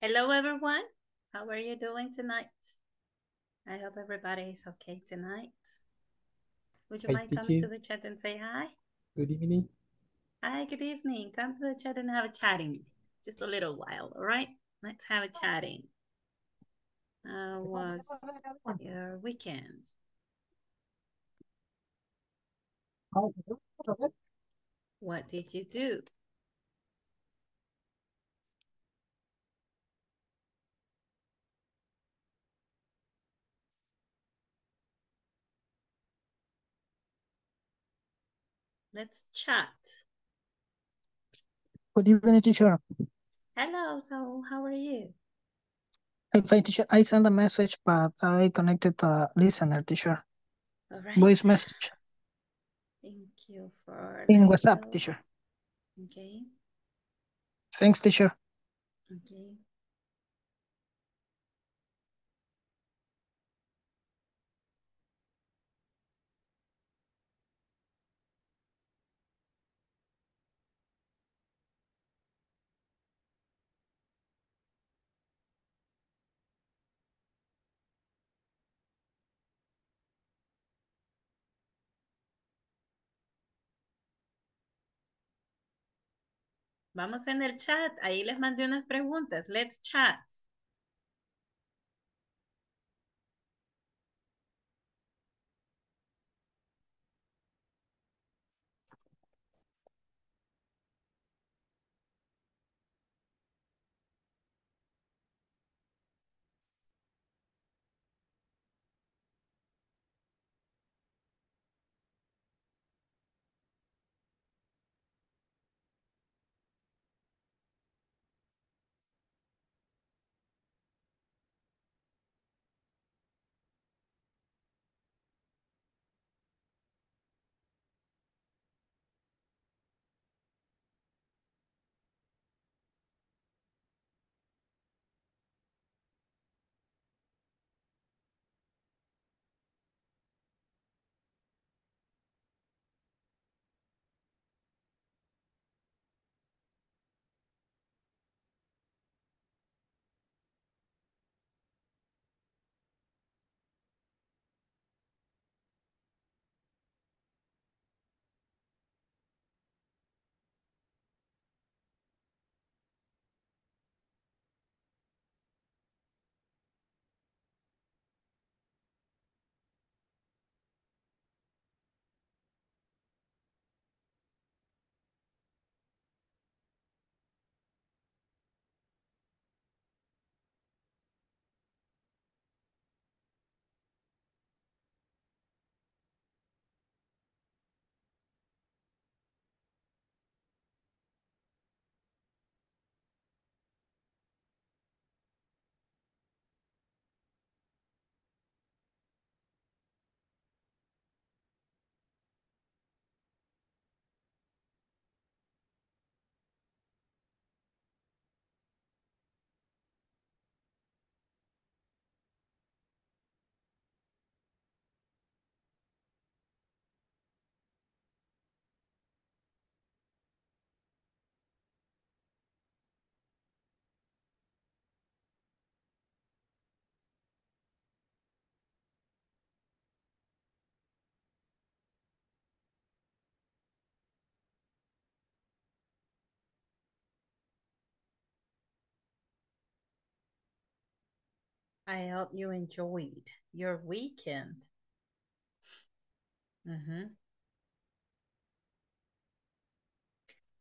Hello, everyone. How are you doing tonight? I hope everybody is okay tonight. Would you Hi, mind coming to the chat and say hi? Good evening. Hi, good evening. Come to the chat and have a chatting. Just a little while, all right? Let's have a chatting. How was your weekend? What did you do? Let's chat. Good evening, teacher. Hello, so how are you? I'm fine, teacher. I sent a message, but I connected a listener, teacher. All right. Voice message Thank you for in WhatsApp, teacher. Okay, Thanks, teacher. okay. Vamos en el chat. Ahí les mandé unas preguntas. Let's chat. I hope you enjoyed your weekend. Mhm.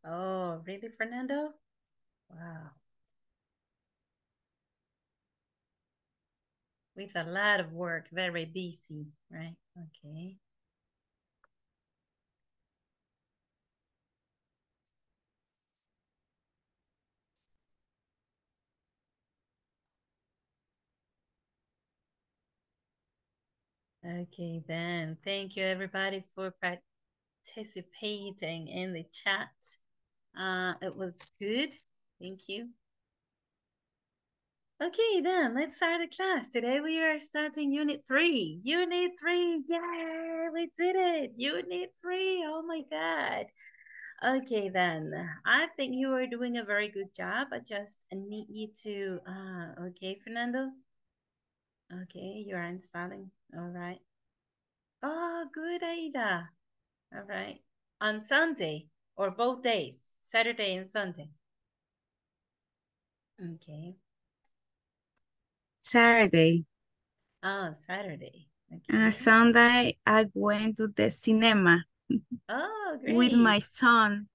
Oh, really, Fernando? Wow. With a lot of work, very busy, right? Okay. Okay, then. Thank you, everybody, for participating in the chat. Uh, it was good. Thank you. Okay, then let's start the class. Today we are starting Unit 3. Unit 3, yeah, we did it. Unit 3, oh my God. Okay, then. I think you are doing a very good job. I just need you to, uh, okay, Fernando? Okay, you are installing. All right. Oh, good, Aida. All right. On Sunday or both days, Saturday and Sunday. Okay. Saturday. Oh, Saturday. Uh, Okay. Sunday, I went to the cinema Oh, great. with my son.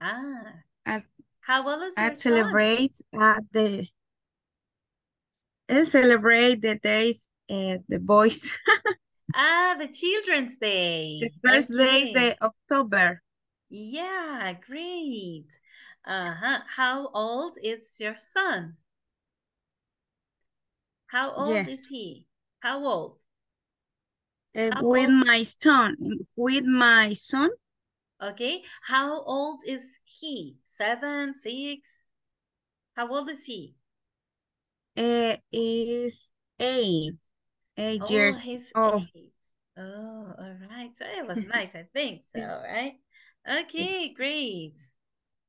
Ah. I, How well is I your son? celebrate at the I celebrate the days uh, the boys. Ah, the Children's Day. the first day of October. Yeah, great. Uh-huh. How old is your son? How old Yes. is he? How old? Uh, How with old? my son, with my son, Okay. How old is he? Seven, six? How old is he? Uh, is eight, eight Oh, years he's old. eight. Oh, all right. So it was nice, I think so, right? Okay, great.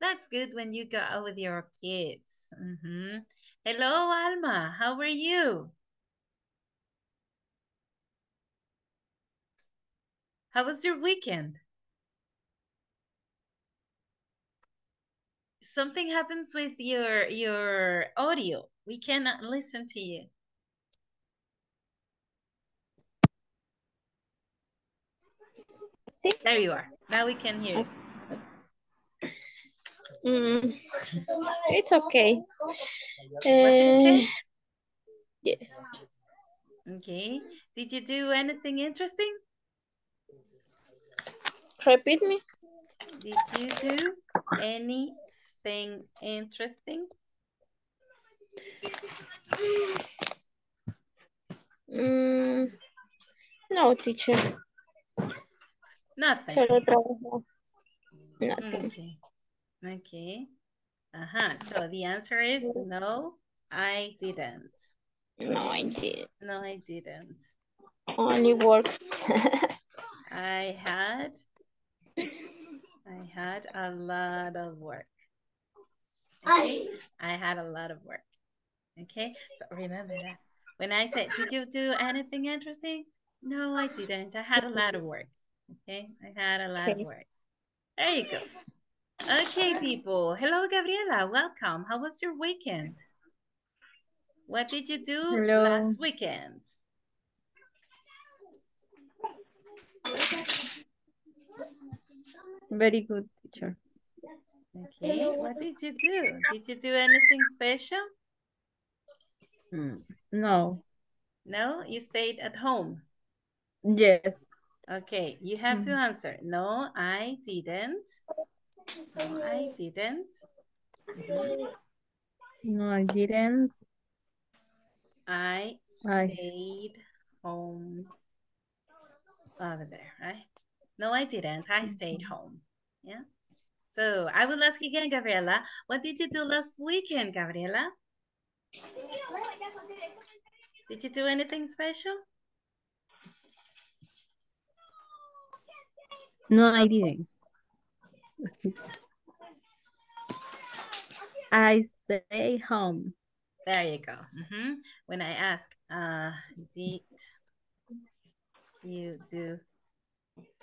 That's good when you go out with your kids. Mhm. Hello, Alma. How are you? How was your weekend? Something happens with your your audio. We cannot listen to you. Sí. There you are. Now we can hear you. Mm, it's okay. It okay? Yes. Okay. Did you do anything interesting? Repeat me. Did you do anything interesting? Mm, no, teacher. Nothing. Solo trabajo. Nothing. Okay. Okay. Uh-huh. So the answer is no, I didn't. No, I did. No, I didn't. Only work. I had I had a lot of work. Okay. I had a lot of work. Okay. So remember that. When I said, did you do anything interesting? No, I didn't. I had a lot of work. Okay. I had a lot of work. There you go. Okay, people. Hello, Gabriela. Welcome. How was your weekend? What did you do Hello. last weekend? Very good teacher. Okay. What did you do? Did you do anything special? Mm, No. No, you stayed at home. Yes. Okay, you have to Mm. answer. No, I didn't. No, I didn't. No, I didn't. I I- stayed home over there, right? No, I didn't. I stayed home. Yeah. So I will ask again, Gabriela. What did you do last weekend, Gabriela? Did you do anything special? No, I didn't. I stay home. There you go. Mhm. When I ask, uh, did you do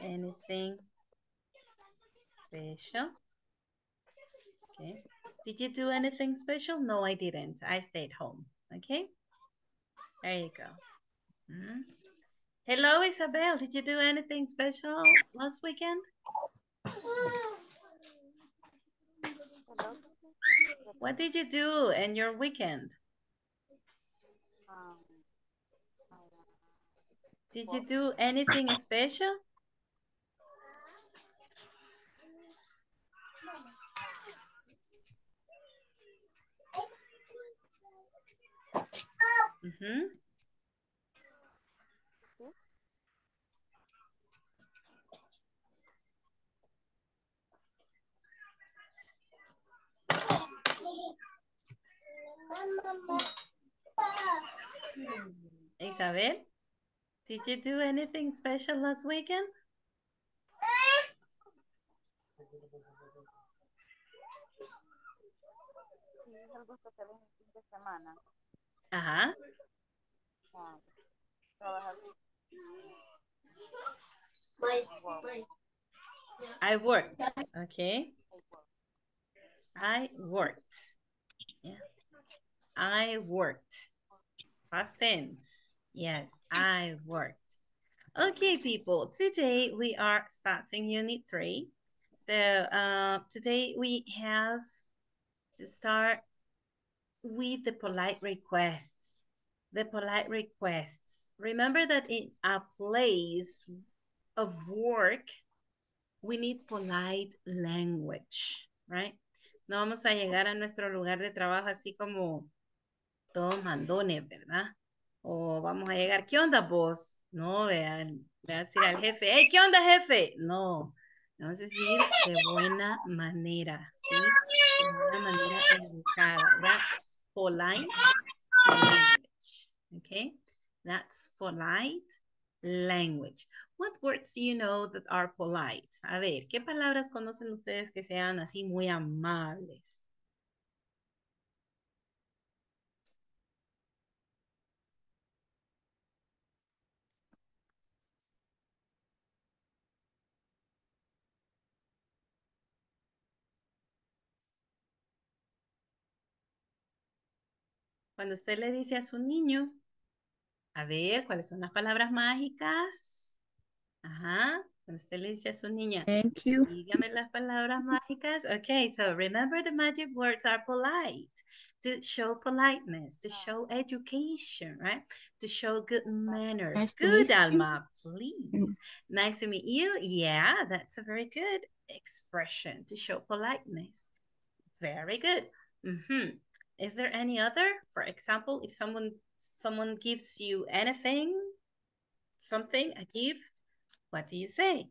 anything special? Okay. Did you do anything special? No, I didn't. I stayed home. Okay. There you go. Mhm. Hello, Isabel. Did you do anything special last weekend? What did you do in your weekend? Did you do anything special? Mhm. Isabel, did you do anything special last weekend? Ajá. Ah. I worked. Okay. I worked. Yeah. I worked. Past tense. Yes, I worked. Okay, people. Today we are starting unit three. So uh, today we have to start with the polite requests. The polite requests. Remember that in a place of work, we need polite language, right? No vamos a llegar a nuestro lugar de trabajo así como todos mandones, ¿verdad? O vamos a llegar, ¿qué onda vos? No, vean, voy a decir al jefe, hey, ¿qué onda jefe? No, vamos a decir de buena manera, ¿sí? De una manera educada. That's polite language, okay? That's polite language. What words do you know that are polite? A ver, ¿qué palabras conocen ustedes que sean así muy amables? Cuando usted le dice a su niño, a ver, ¿cuáles son las palabras mágicas? Ajá, cuando usted le dice a su niña, Thank you. dígame las palabras mágicas. Okay, so remember the magic words are polite. To show politeness, to show education, right? To show good manners. Nice good. Alma, please. Nice to meet you. Yeah, that's a very good expression to show politeness. Very good. Mhm. Is there any other? For example, if someone someone gives you anything, something, a gift, what do you say?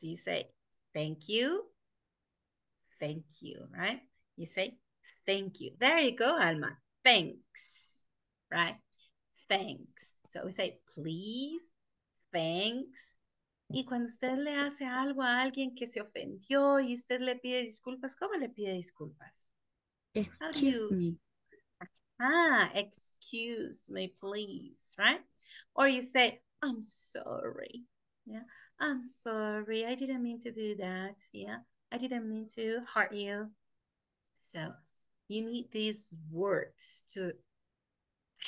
Do you say thank you? Thank you, right? You say thank you. There you go, Alma. Thanks, right? Thanks. So we say please, thanks. Y cuando usted le hace algo a alguien que se ofendió y usted le pide disculpas, ¿cómo le pide disculpas? Excuse me. Ah, excuse me, please, right? Or you say, I'm sorry. Yeah, I'm sorry. I didn't mean to do that. Yeah, I didn't mean to hurt you. So you need these words to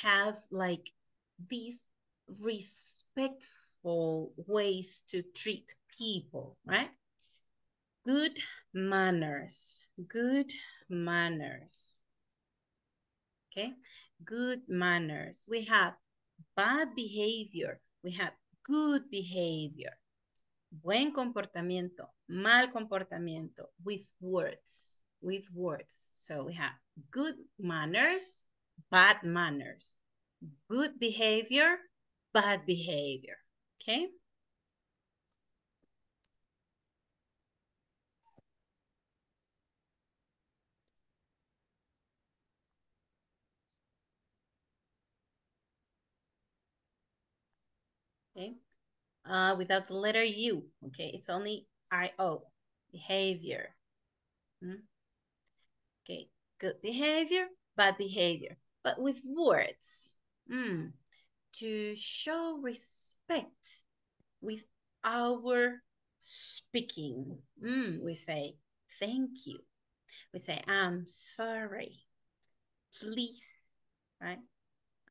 have like these respectful ways to treat people, right? Good manners, good manners. Okay, good manners. We have bad behavior. We have good behavior. Buen comportamiento, mal comportamiento with words, with words. So we have good manners, bad manners, good behavior, bad behavior. Okay? Okay. Uh, without the letter U. Okay, it's only I-O. Behavior. Hmm? Okay, good behavior, bad behavior. But with words. Mm. To show respect with our speaking. Mm, we say thank you. We say I'm sorry. Please, right?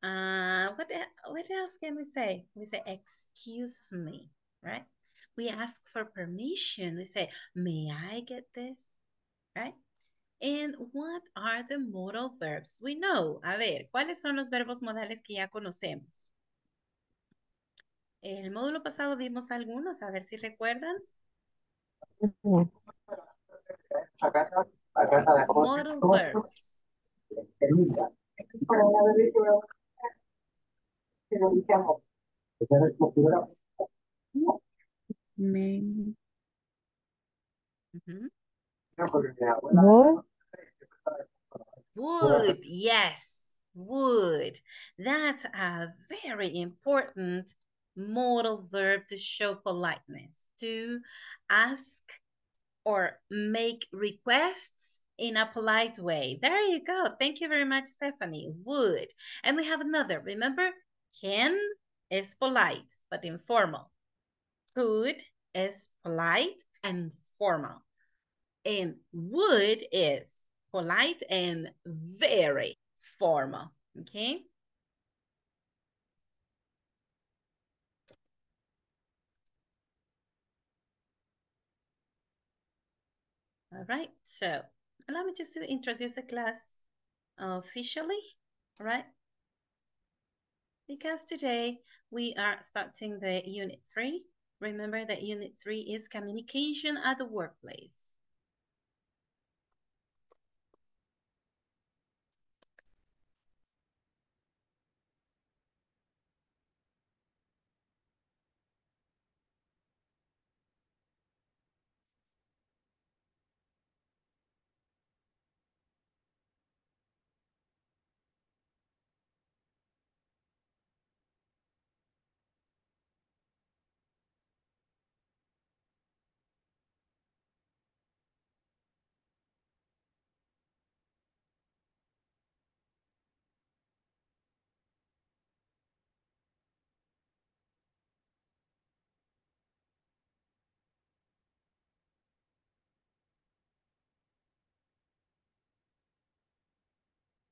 Uh, what, what else can we say? We say, excuse me, right? We ask for permission. We say, may I get this, right? And what are the modal verbs? We know. A ver, ¿cuáles son los verbos modales que ya conocemos? El módulo pasado vimos algunos, a ver si recuerdan. Modal verbs. Me- Ujú. Would, Would, yes, would. That's a very important modal verb to show politeness, to ask or make requests in a polite way. There you go. Thank you very much, Stephanie. Would. And we have another. Remember, can is polite, but informal. Could is polite and formal. And would is polite and very formal. Okay. All right, so allow me just to introduce the class officially, all right? Because today we are starting the unit three. Remember that unit three is communication at the workplace.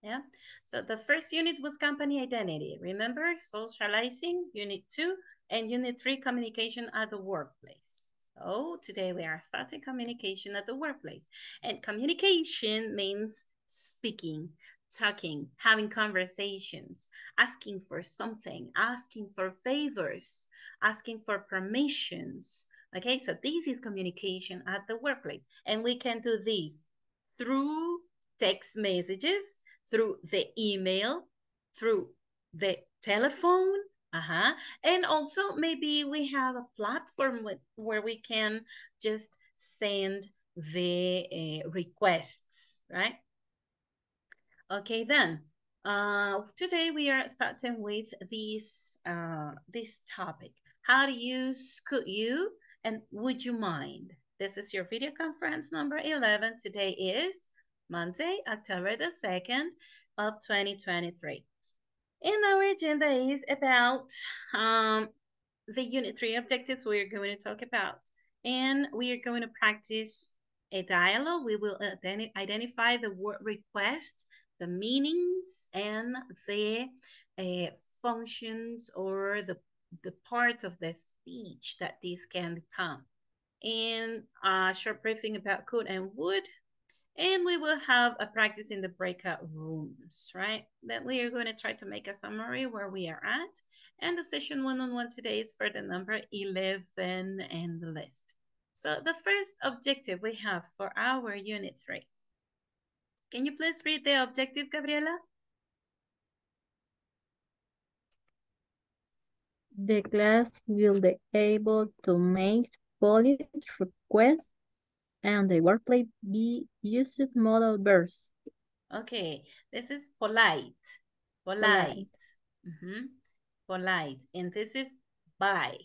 Yeah. So the first unit was company identity. Remember socializing, unit two, and unit three, communication at the workplace. So today we are starting communication at the workplace. And communication means speaking, talking, having conversations, asking for something, asking for favors, asking for permissions. Okay, so this is communication at the workplace. And we can do this through text messages, through the email, through the telephone, uh-huh. And also maybe we have a platform with, where we can just send the uh, requests, right? Okay, then. Uh, today we are starting with this, uh, this topic. How to use could you and would you mind? This is your video conference number 11. Today is Monday, October the 2nd of 2023. And our agenda is about um, the unit three objectives we're going to talk about. And we are going to practice a dialogue. We will identi identify the word request, the meanings, and the uh, functions or the, the parts of the speech that this can become. And a short briefing about could and would and we will have a practice in the breakout rooms, right? Then we are going to try to make a summary where we are at. And the session one-on-one -on -one today is for the number 11 in the list. So the first objective we have for our unit three. Can you please read the objective, Gabriela? The class will be able to make police requests and the workplace be used modal verbs. Okay, this is polite. Polite. Polite. Mm -hmm. polite. And this is by.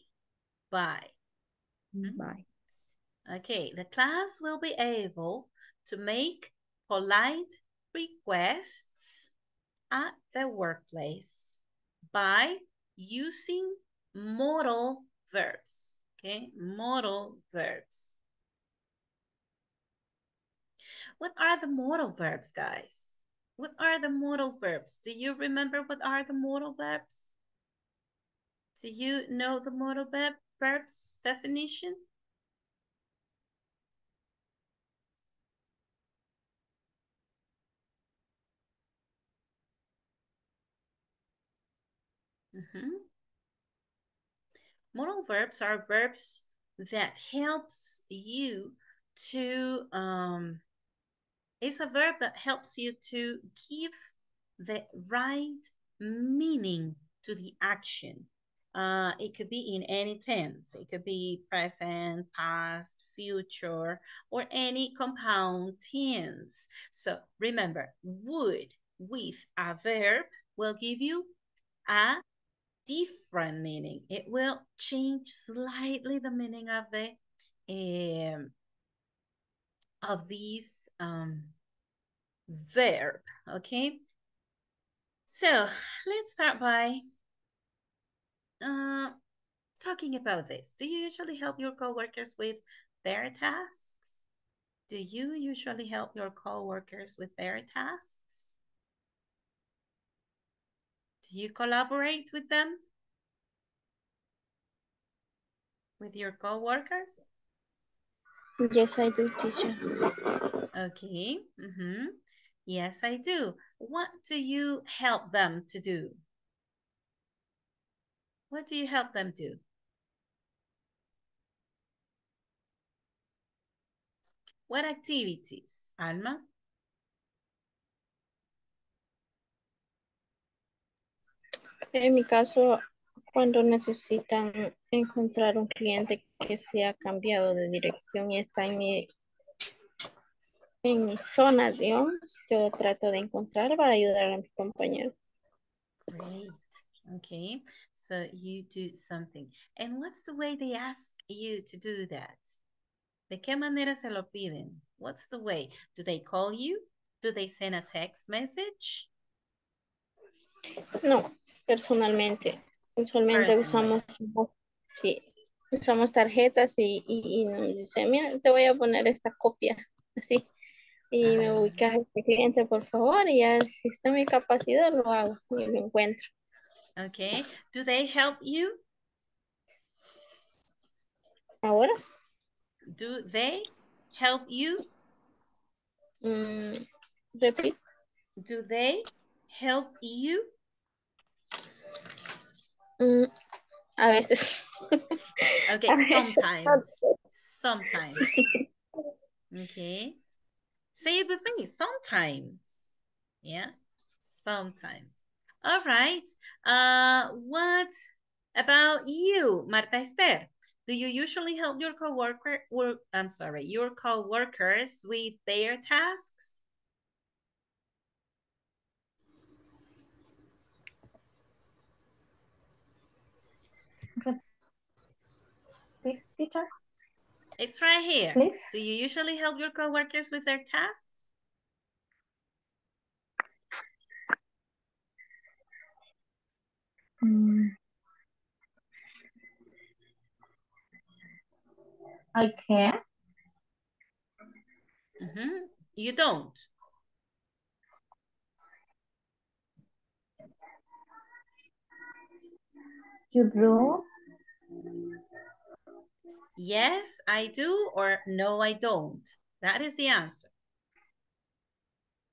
By. Mm-hmm. By. Okay, the class will be able to make polite requests at the workplace by using modal verbs. Okay, modal verbs. What are the modal verbs, guys? What are the modal verbs? Do you remember what are the modal verbs? Do you know the modal verb verbs definition? Mm -hmm. Modal verbs are verbs that helps you to um, it's a verb that helps you to give the right meaning to the action. Uh, it could be in any tense. It could be present, past, future, or any compound tense. So remember, would with a verb will give you a different meaning. It will change slightly the meaning of the um, of these um, verb, okay? So let's start by uh, talking about this. Do you usually help your coworkers with their tasks? Do you usually help your coworkers with their tasks? Do you collaborate with them? With your coworkers? Yes, I do, teacher. Okay. Mm-hmm. Yes, I do. What do you help them to do? What do you help them do? What activities, Alma? En mi caso, cuando necesitan encontrar un cliente que se ha cambiado de dirección y está en mi, en mi zona, digamos, yo trato de encontrar para ayudar a mis compañeros. Great. Okay. So you do something. And what's the way they ask you to do that? ¿De qué manera se lo piden? What's the way? Do they call you? Do they send a text message? No, personalmente. Usualmente usamos, sí, usamos tarjetas y, y, y nos dice, mira, te voy a poner esta copia, así. Y me Ah. ubicas a este cliente, por favor, y ya si está en mi capacidad lo hago y lo encuentro. Okay. Do they help you? Ahora, Do they help you? mm, repito, Do they help you? mm, a veces. Okay, A veces. sometimes. Sometimes. Okay. Say it with me. Sometimes. Yeah. Sometimes. All right. Uh, what about you, Marta Esther? Do you usually help your coworker work I'm sorry, your coworkers with their tasks? Teacher, It's right here. please. Do you usually help your coworkers with their tasks? Mm. I can. Mhm. You don't. You do. Yes, I do, or no, I don't. That is the answer.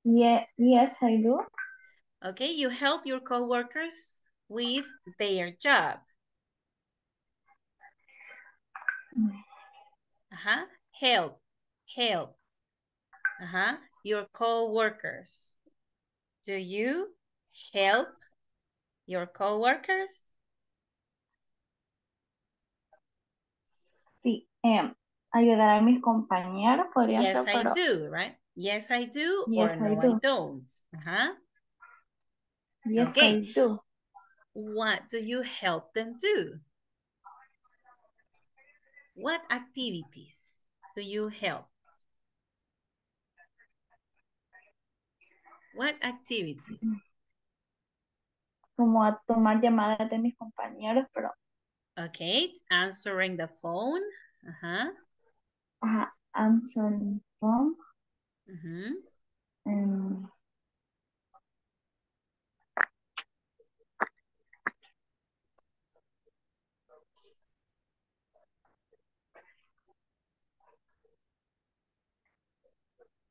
Yeah, yes, I do. Okay, you help your coworkers with their job. Uh-huh. Help, help. Uh-huh. Your coworkers. Do you help your coworkers? Sí. em, ayudar a mis compañeros podría Yes, ser, I pero do, right? Yes, I do, Yes, or I no, I do. don't. Uh-huh. yes, Okay. I do. What do you help them do? What activities do you help? What activities? Como a tomar llamadas de mis compañeros, pero Okay, answering the phone. Uh-huh. ajá, answering phone. mhm. em,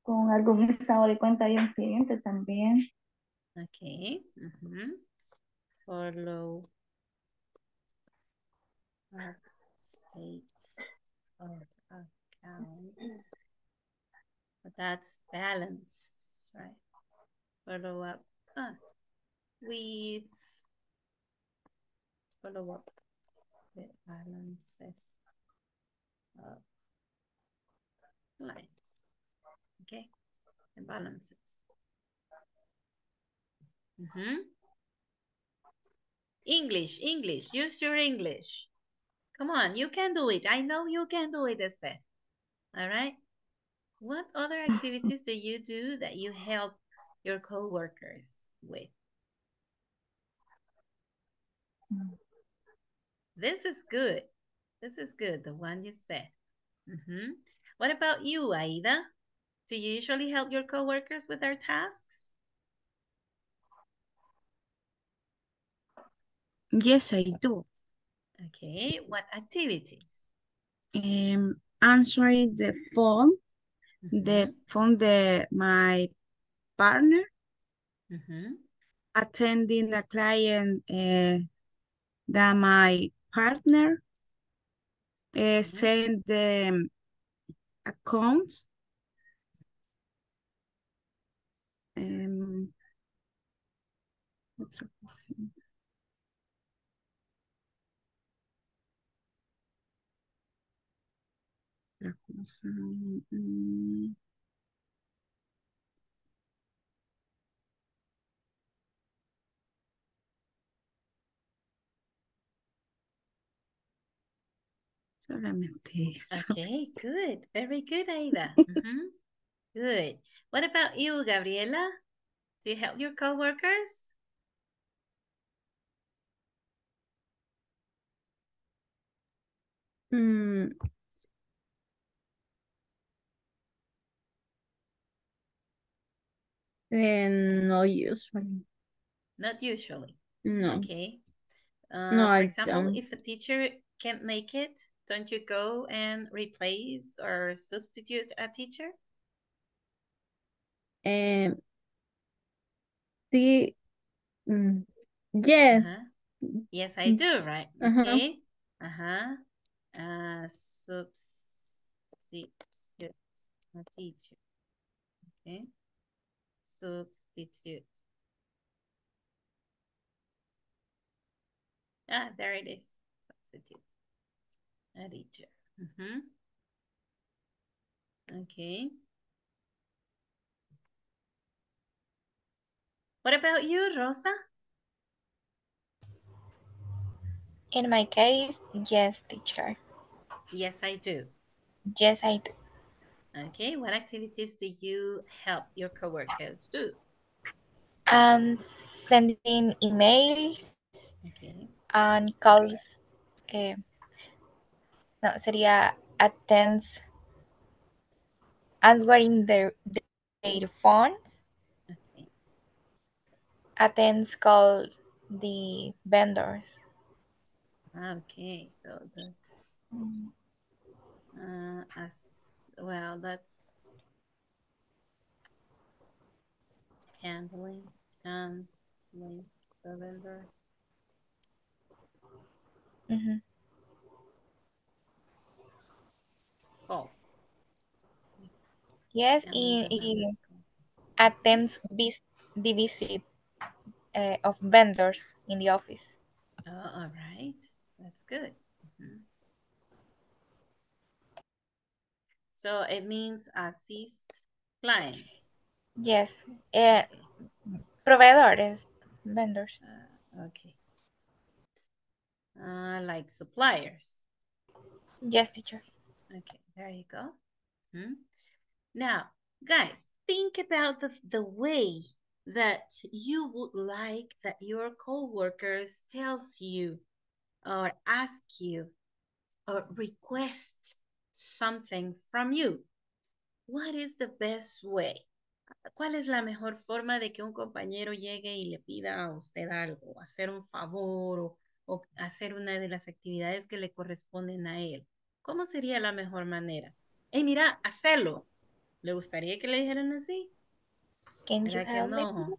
con algún estado de cuenta de un cliente también. Okay. mhm. Follow up states of accounts. But that's balance, right? Follow up ah, with follow up the balances of lines. Okay, the balances. Mm -hmm. English, English, use your English. Come on, you can do it. I know you can do it, Esther. All right? What other activities do you do that you help your coworkers with? This is good. This is good, the one you said. Mm -hmm. What about you, Aida? Do you usually help your coworkers with their tasks? Yes, I do. Okay, what activities? Um, answering the phone, the Mhm, phone the my partner, mhm. attending the client uh, that my partner uh, send the account. Um, otra cosa. Mm, solamente eso. Okay, good. Very good, Aida. Mhm. Good. What about you, Gabriela? Do you help your coworkers? Mm. And no usually. Not usually. No. Okay. Uh, No, for I example, don't. if a teacher can't make it, don't you go and replace or substitute a teacher? Um, sí. mm, Yes. Uh-huh. Yes, I do, right? Uh-huh. Okay. Uh-huh. Uh, substitute a teacher. Okay. Substitute. Ah, there it is. Substitute. A teacher. Mhm. Okay. What about you, Rosa? In my case, yes, teacher. Yes, I do. Yes, I do. Okay, what activities do you help your coworkers do? Um, sending emails Okay. and calls. eh, no, sería attends answering their, their phones. Okay. Attends call the vendors. Okay, so that's uh as well that's handling handling the vendor Mhm. calls. Yes, handling in, in attends vis- the visit eh, of vendors in the office. Oh, all right. That's good. So it means assist clients. Yes, eh, proveedores, vendors. Uh, okay. Uh, like suppliers. Yes, teacher. Okay, there you go. Mhm. Now, guys, think about the, the way that you would like that your coworkers tells you or ask you or request something from you. What is the best way? ¿Cuál es la mejor forma de que un compañero llegue y le pida a usted algo, hacer un favor o, o hacer una de las actividades que le corresponden a él? ¿Cómo sería la mejor manera? Hey, mira, hacerlo. ¿Le gustaría que le dijeran así? Can you ¿Verdad que no?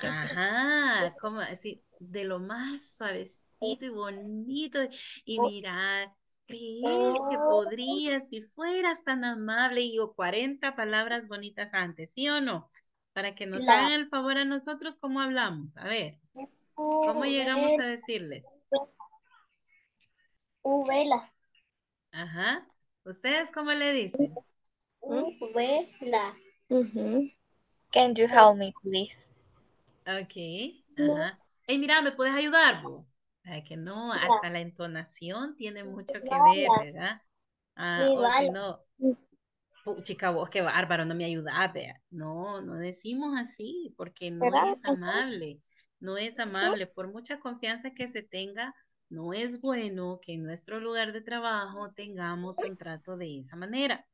Ajá, como así, de lo más suavecito y bonito. Y mira, ¿crees que podrías, si fueras tan amable, y o 40 palabras bonitas antes, ¿sí o no? Para que nos hagan el favor a nosotros, ¿cómo hablamos? A ver, ¿cómo llegamos a decirles? Vela. Ajá, ¿ustedes cómo le dicen? Vela. Can you help me, please? Ok, ajá. Hey, mira, ¿me puedes ayudar, vos? Ay, que no, hasta la entonación tiene mucho que ver, ¿verdad? Ah, o si vale. no, chica, vos qué bárbaro, no me ayudas, vea. No, no decimos así, porque no ¿Verdad? es amable. No es amable. Por mucha confianza que se tenga, no es bueno que en nuestro lugar de trabajo tengamos un trato de esa manera.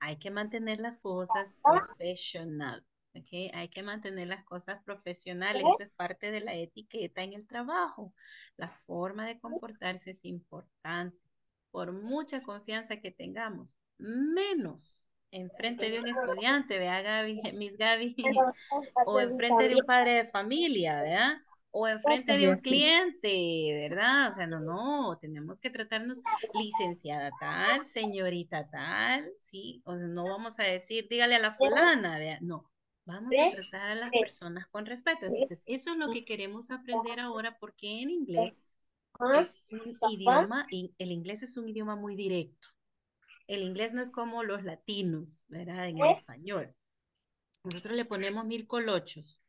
Hay que mantener las cosas profesional. ¿Ok? Hay que mantener las cosas profesionales. Eso es parte de la etiqueta en el trabajo. La forma de comportarse es importante. Por mucha confianza que tengamos, menos enfrente de un estudiante, vea Gaby, Miss Gaby, o enfrente de un padre de familia, ¿verdad? O enfrente de un cliente, ¿verdad? O sea, no, no, tenemos que tratarnos licenciada tal, señorita tal, ¿sí? O sea, no vamos a decir, dígale a la fulana, ¿verdad? No, vamos a tratar a las personas con respeto. Entonces, eso es lo que queremos aprender ahora porque en inglés es un idioma, el inglés es un idioma muy directo. El inglés no es como los latinos, ¿verdad? En el español. Nosotros le ponemos mil colochos.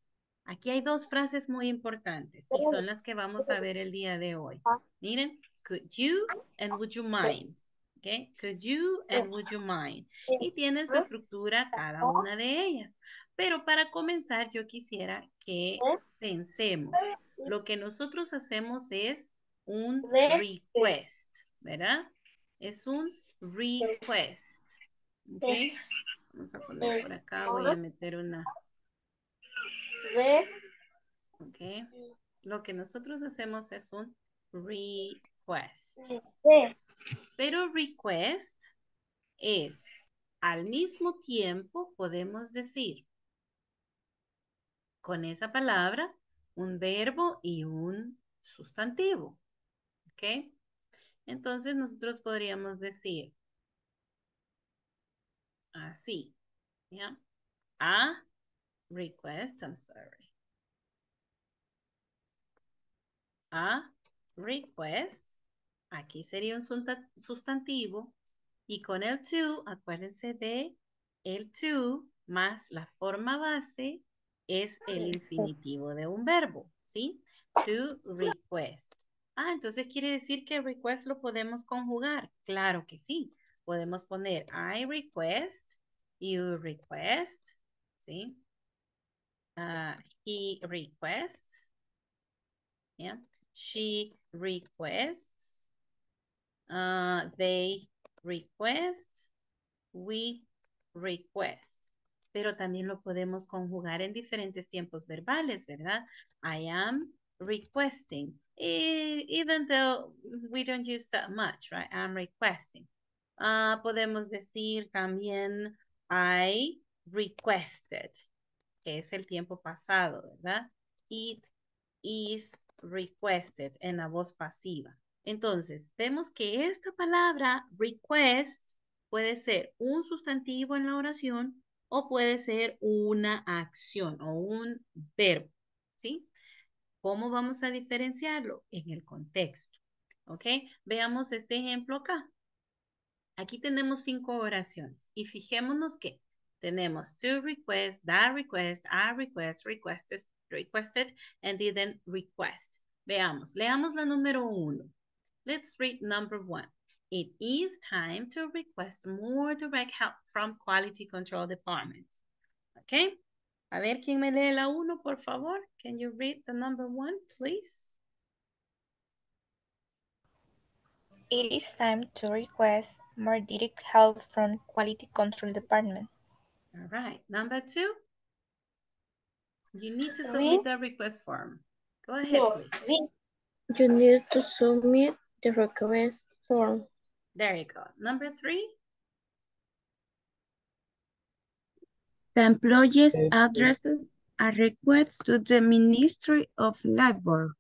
Aquí hay dos frases muy importantes y son las que vamos a ver el día de hoy. Miren, could you and would you mind? Okay, could you and would you mind? Y tienen su estructura cada una de ellas. Pero para comenzar, yo quisiera que pensemos. Lo que nosotros hacemos es un request, ¿verdad? Es un request. ¿Ok? Vamos a poner por acá, voy a meter una. ¿Ok? Lo que nosotros hacemos es un request. Pero request es, al mismo tiempo, podemos decir con esa palabra un verbo y un sustantivo. ¿Ok? Entonces nosotros podríamos decir así, ¿ya? A request, I'm sorry. A request, aquí sería un sustantivo y con el to, acuérdense de el to más la forma base es el infinitivo de un verbo, ¿sí? To request. Ah, entonces quiere decir que request lo podemos conjugar. Claro que sí. Podemos poner I request, you request, ¿sí? Ah, he requests, yeah. She requests, ah, they request, we request. Pero también lo podemos conjugar en diferentes tiempos verbales, ¿verdad? I am requesting. Even though we don't use that much, right? I'm requesting. Ah, podemos decir también I requested, que es el tiempo pasado, ¿verdad? It is requested en la voz pasiva. Entonces, vemos que esta palabra request puede ser un sustantivo en la oración o puede ser una acción o un verbo, ¿sí? ¿Cómo vamos a diferenciarlo? En el contexto, ¿ok? Veamos este ejemplo acá. Aquí tenemos cinco oraciones y fijémonos que tenemos to request, that request, a request, requested, requested, and didn't request. Veamos, leamos la número uno. Let's read number one. It is time to request more direct help from Quality Control Department. Okay? A ver, ¿quién me lee la uno, por favor? Can you read the number one, please? It is time to request more direct help from Quality Control Department. All right. Number two. You need to submit the request form. Go ahead, please. You need to submit the request form. There you go. Number three. The employees addresses a request to the Ministry of Labor.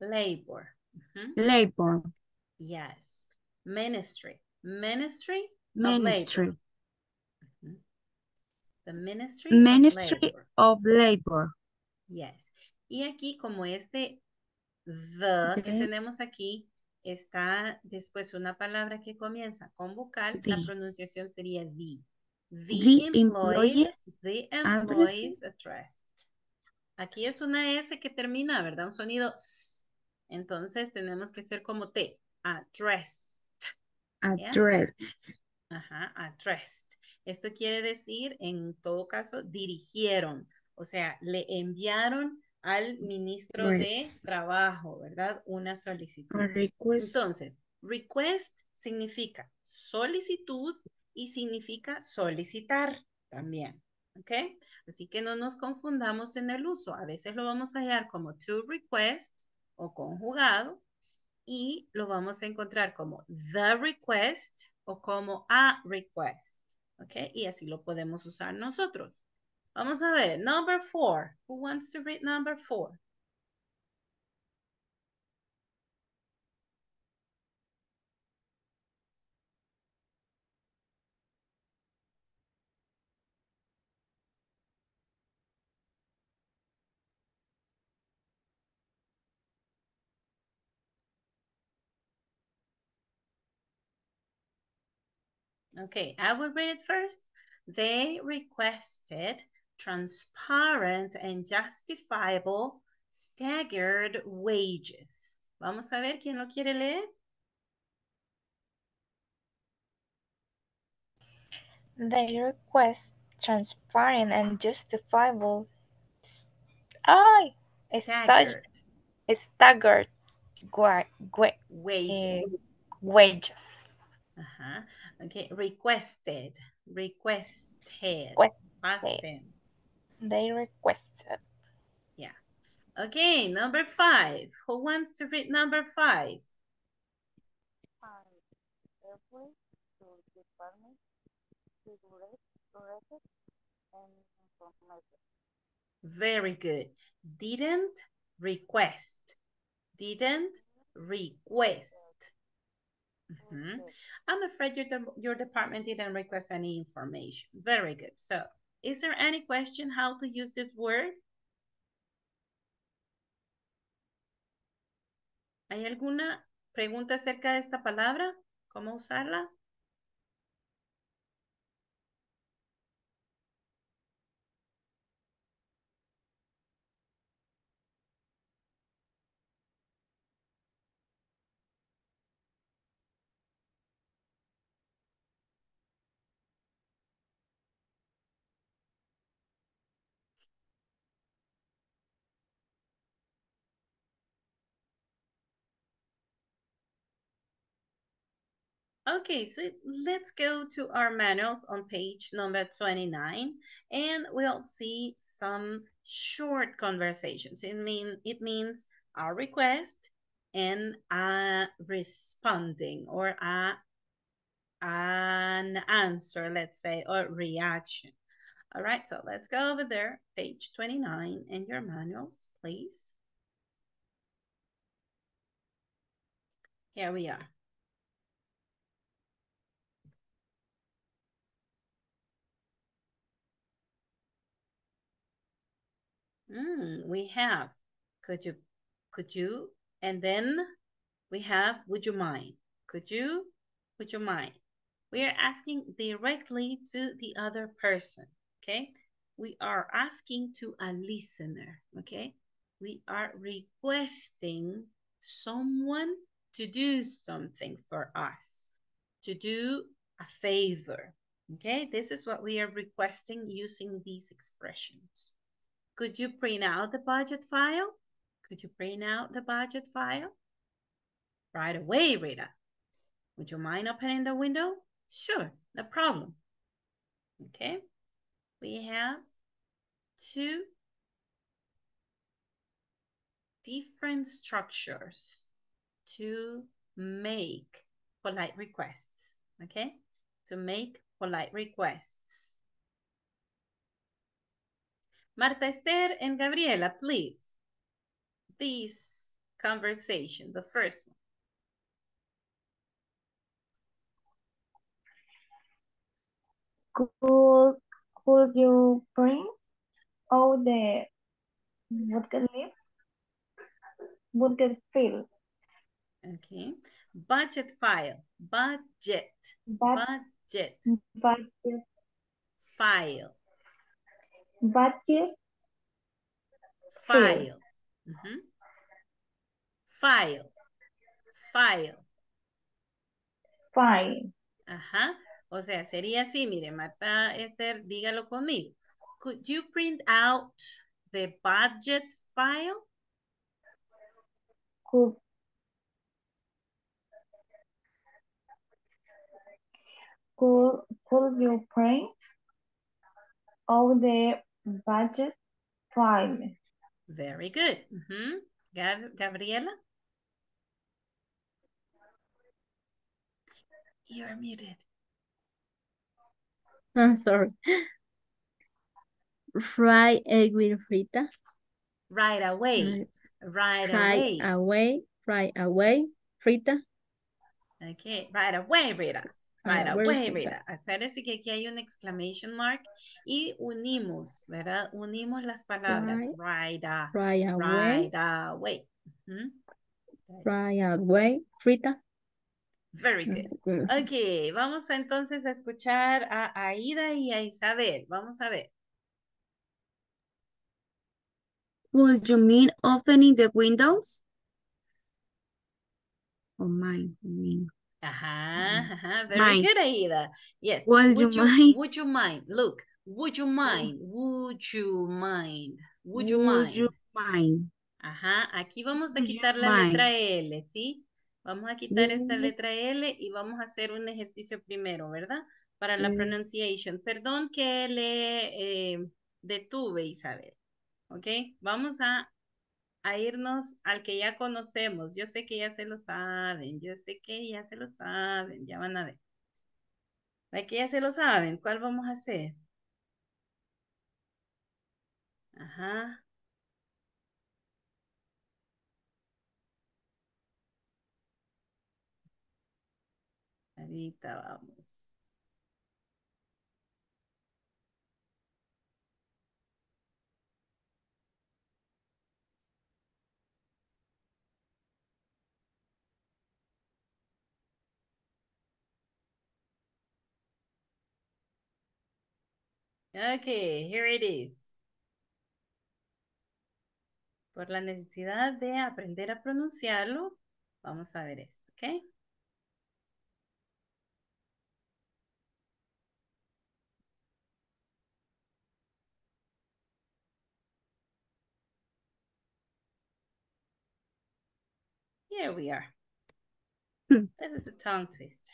Labor. Labor. Yes. Ministry. Ministry Ministry. The Ministry, Ministry of Labor. of Labor. Yes. Y aquí como este the que tenemos aquí está después una palabra que comienza con vocal, la pronunciación sería the. The, The employees, employees the employees addressed. Aquí es una S que termina, ¿verdad? Un sonido S. Entonces tenemos que ser como T. Addressed. Addressed. Ajá, addressed. Esto quiere decir, en todo caso, dirigieron, o sea, le enviaron al ministro de Request. Trabajo, ¿verdad? Una solicitud. Request. Entonces, request significa solicitud y significa solicitar también. ¿Ok? Así que no nos confundamos en el uso. A veces lo vamos a hallar como to request o conjugado y lo vamos a encontrar como the request o como a request. ¿Ok? Y así lo podemos usar nosotros. Vamos a ver, number four. Who wants to read number four? Okay, I will read it first. They requested transparent and justifiable staggered wages. Vamos a ver quién lo quiere leer. They request transparent and justifiable. Ay, staggered, Staggered gua- gua- wages. Eh, wages. Ajá. Okay, requested, requested, Requested. past tense. They requested. Yeah. Okay, number five. Who wants to read number five? Very good. Didn't request. Didn't request. Mhm. I'm afraid your, de- your department didn't request any information. Very good. So, is there any question how to use this word? ¿Hay alguna pregunta acerca de esta palabra? ¿Cómo usarla? Okay, so let's go to our manuals on page number 29 and we'll see some short conversations. It, mean, it means a request and a responding or a, an answer, let's say, or reaction. All right, so let's go over there, page 29 in your manuals, please. Here we are. Mm, we have, could you, could you, and then we have, would you mind? Could you, would you mind? We are asking directly to the other person, okay? We are asking to a listener, okay? We are requesting someone to do something for us, to do a favor, okay? This is what we are requesting using these expressions. Could you print out the budget file? Could you print out the budget file? Right away, Rita. Would you mind opening the window? Sure, no problem. Okay. We have two different structures to make polite requests. Okay. To make polite requests. Marta Esther and Gabriela, please. This conversation, the first one. Could, could you print out the bucket list? Bucket fill, Okay. Budget file. Budget. but, Budget. budget, File. Budget File. File. File. file, Ajá. O sea, sería así, mire, Marta Esther, dígalo conmigo. Could you print out the budget file? Could, could, could you print out the budget file? Very good. Mm-hmm. Ujú. Gab- Gabriela? You're muted. I'm sorry. Fry egg with frita. Right away. Right Fry away. away. Fry away. Frita. Okay, right away, Rita. Right Right away, away, Rita. Rita. Acuérdense que aquí hay un exclamation mark y unimos, ¿verdad? Unimos las palabras. Right, a- away. right away. Fry away. Frita. Very good. Ok, vamos a entonces a escuchar a Aida y a Isabel. Vamos a ver. Would you mean opening the windows? Oh, mine, I mean. Ajá, ajá. Very good, Aida. Yes. Would you mind? Would you mind? Look, would you mind? Would you mind? Would you Would mind? you mind? Ajá, aquí vamos a Would quitar la mind? letra L, ¿sí? Vamos a quitar esta Would- letra L y vamos a hacer un ejercicio primero, ¿verdad? Para la Mm. pronunciation. Perdón que le eh, detuve, Isabel. ¿Ok? Vamos a, a irnos al que ya conocemos. Yo sé que ya se lo saben. Yo sé que ya se lo saben. Ya van a ver. La que ya se lo saben. ¿Cuál vamos a hacer? Ajá. Ahorita vamos. Okay, here it is. Por la necesidad de aprender a pronunciarlo, vamos a ver esto, ¿ok? Here we are. Hmm. This is a tongue twister.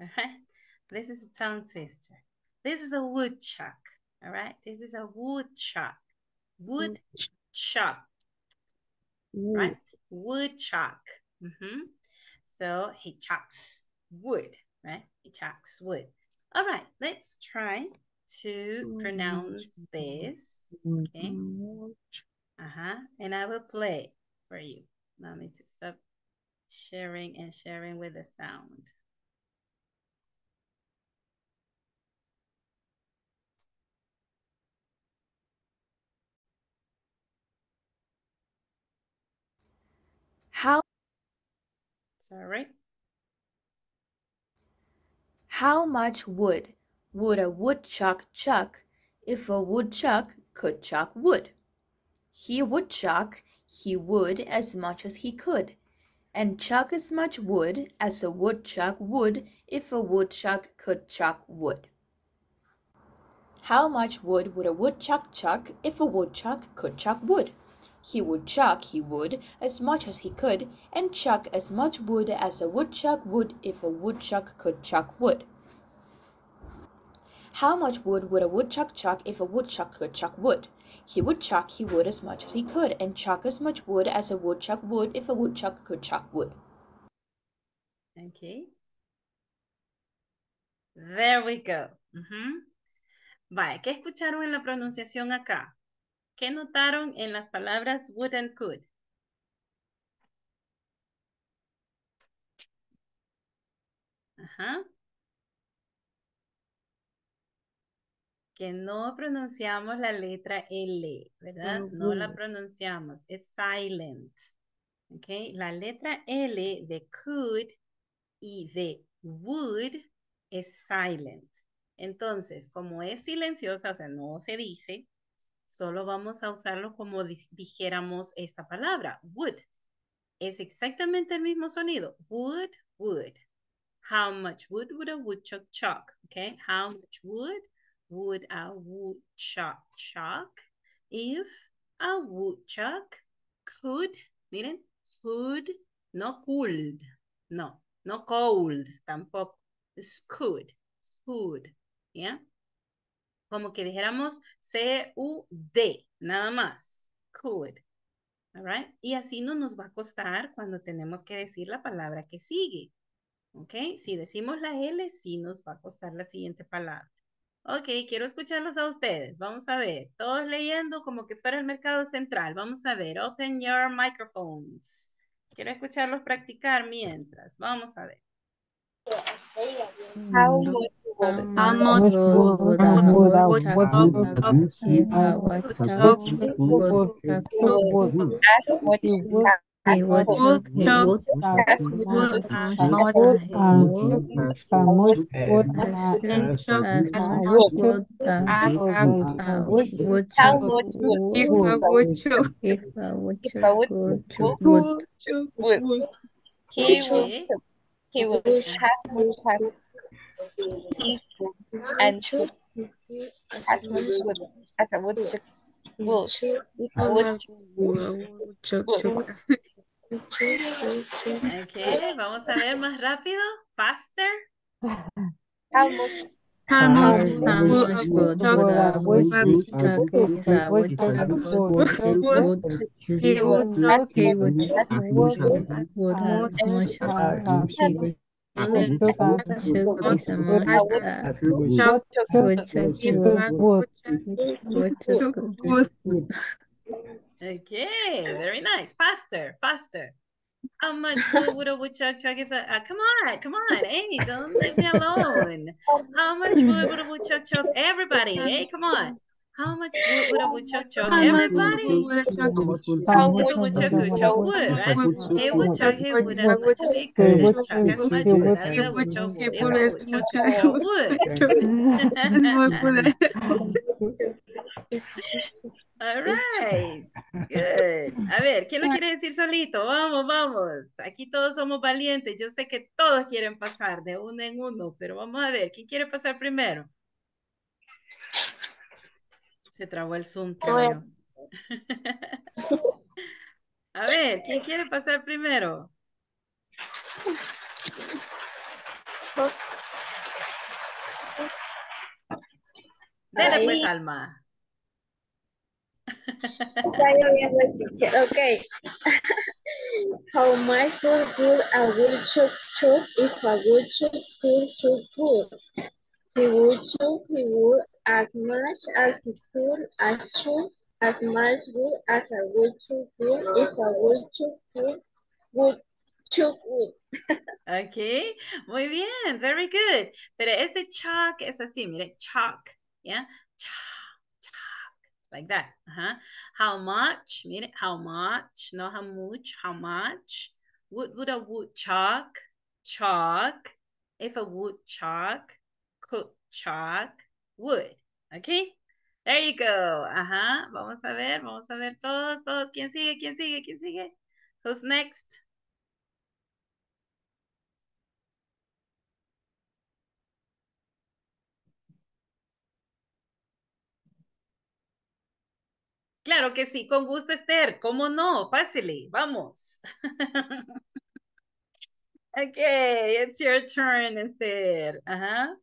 All right. This is a tongue twister. This is a woodchuck. All right. This is a woodchuck. Woodchuck. Right. Woodchuck. Mm-hmm. So he chucks wood. Right. He chucks wood. All right. Let's try to pronounce this. Okay. Uh-huh. And I will play for you. Allow me to stop sharing and sharing with the sound. How How much wood would a woodchuck chuck if a woodchuck could chuck wood? He would chuck, he would as much as he could, and chuck as much wood as a woodchuck would if a woodchuck could chuck wood. How much wood would a woodchuck chuck if a woodchuck could chuck wood? He would chuck, he would, as much as he could, and chuck as much wood as a woodchuck would if a woodchuck could chuck wood. How much wood would a woodchuck chuck if a woodchuck could chuck wood? He would chuck, he would, as much as he could, and chuck as much wood as a woodchuck would if a woodchuck could chuck wood. Okay. There we go. Ujú. Vaya, ¿qué escucharon en la pronunciación acá? ¿Qué notaron en las palabras would and could? Ajá. Que no pronunciamos la letra L, ¿verdad? No la pronunciamos, es silent. ¿Ok? La letra L de could y de would es silent. Entonces, como es silenciosa, o sea, no se dice, solo vamos a usarlo como di- dijéramos esta palabra, would. Es exactamente el mismo sonido, would, would. How much wood would a woodchuck chuck? Okay, how much wood would a woodchuck chuck if a woodchuck could, miren, could, no could, no, no cold tampoco, es could, could, ¿ya? Como que dijéramos C-U-D, nada más, could. All right? Y así no nos va a costar cuando tenemos que decir la palabra que sigue. ¿Ok? Si decimos la L, sí nos va a costar la siguiente palabra. Ok, quiero escucharlos a ustedes. Vamos a ver. Todos leyendo como que fuera el mercado central. Vamos a ver. Open your microphones. Quiero escucharlos practicar mientras. Vamos a ver. Mm. How much would how much what would he will have have teeth and two as wood as a woodchuck wool. Okay, vamos a ver más rápido. Faster. How much Okay, very nice. Faster, faster. How much wood would a woodchuck chuck if a, uh, come on, come on. Hey, don't leave me alone. How much wood would a woodchuck chuck? Everybody, hey, come on. How much wood would a woodchuck chuck? how much Everybody. wood a chuck how If much a woodchuck could chuck wood, right? wood He would chuck his wood as would much as he could and chuck as much wood as a woodchuck he if a would as woodchuck much could as chuck wood. All right. Good. A ver, ¿quién lo quiere decir solito? Vamos, vamos. Aquí todos somos valientes. Yo sé que todos quieren pasar de uno en uno, pero vamos a ver, ¿quién quiere pasar primero? Se trabó el Zoom, creo. A ver, ¿quién quiere pasar primero? Dele pues, Alma. Okay. How much would a woodchuck chuck if a woodchuck could chuck wood? He would chuck he would as much as he could as chuck as much wood as a woodchuck would if a woodchuck could would chuck wood. Ok, muy bien, very good. Pero este chalk es así, mire, chalk, ¿ya? Chalk, chalk, like that. Ajá. How much, how much, no how much, how much. Would, would a woodchuck chalk Chalk. if a woodchuck could chalk wood? Ok, there you go. Ajá, vamos a ver, vamos a ver todos, todos. ¿Quién sigue, quién sigue, quién sigue? Who's next? Claro que sí, con gusto, Esther. ¿Cómo no? Pásele, vamos. okay, it's your turn, Esther. Ajá.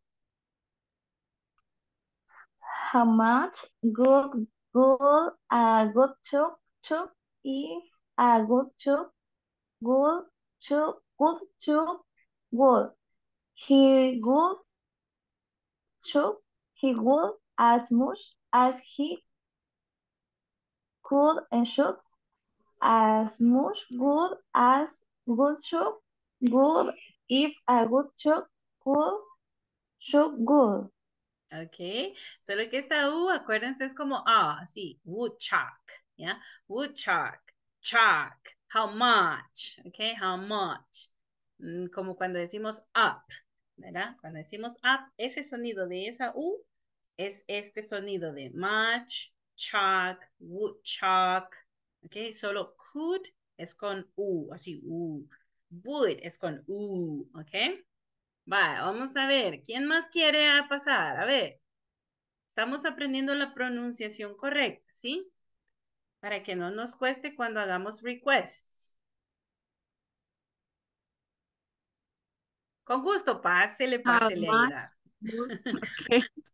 How much good good a good chuck chuck if a good chuck good chuck good chuck good he good chuck he good as much as he could and should as much good as good chuck good if a good chuck could chuck good. Ok, solo que esta U, acuérdense, es como ah, sí, woodchuck, ¿ya? Woodchuck, chuck, how much, ok, how much. Mm, Como cuando decimos up, ¿verdad? Cuando decimos up, ese sonido de esa U es este sonido de much, chuck, woodchuck, ok, solo could es con U, así U, would es con U, ok. Va, vamos a ver. ¿Quién más quiere pasar? A ver. Estamos aprendiendo la pronunciación correcta, ¿sí? Para que no nos cueste cuando hagamos requests. Con gusto, pásele, How pásele ayuda.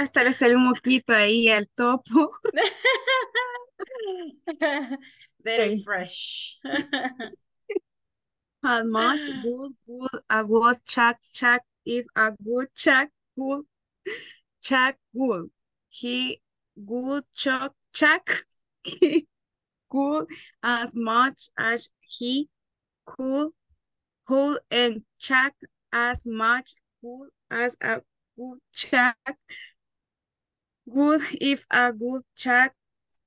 Hasta le sale un moquito ahí al topo. Very fresh. How much? Would would a woodchuck chuck if a woodchuck would chuck wood? He would chuck chuck. He could as much as he could. Could and chuck as much wood as a woodchuck would if a woodchuck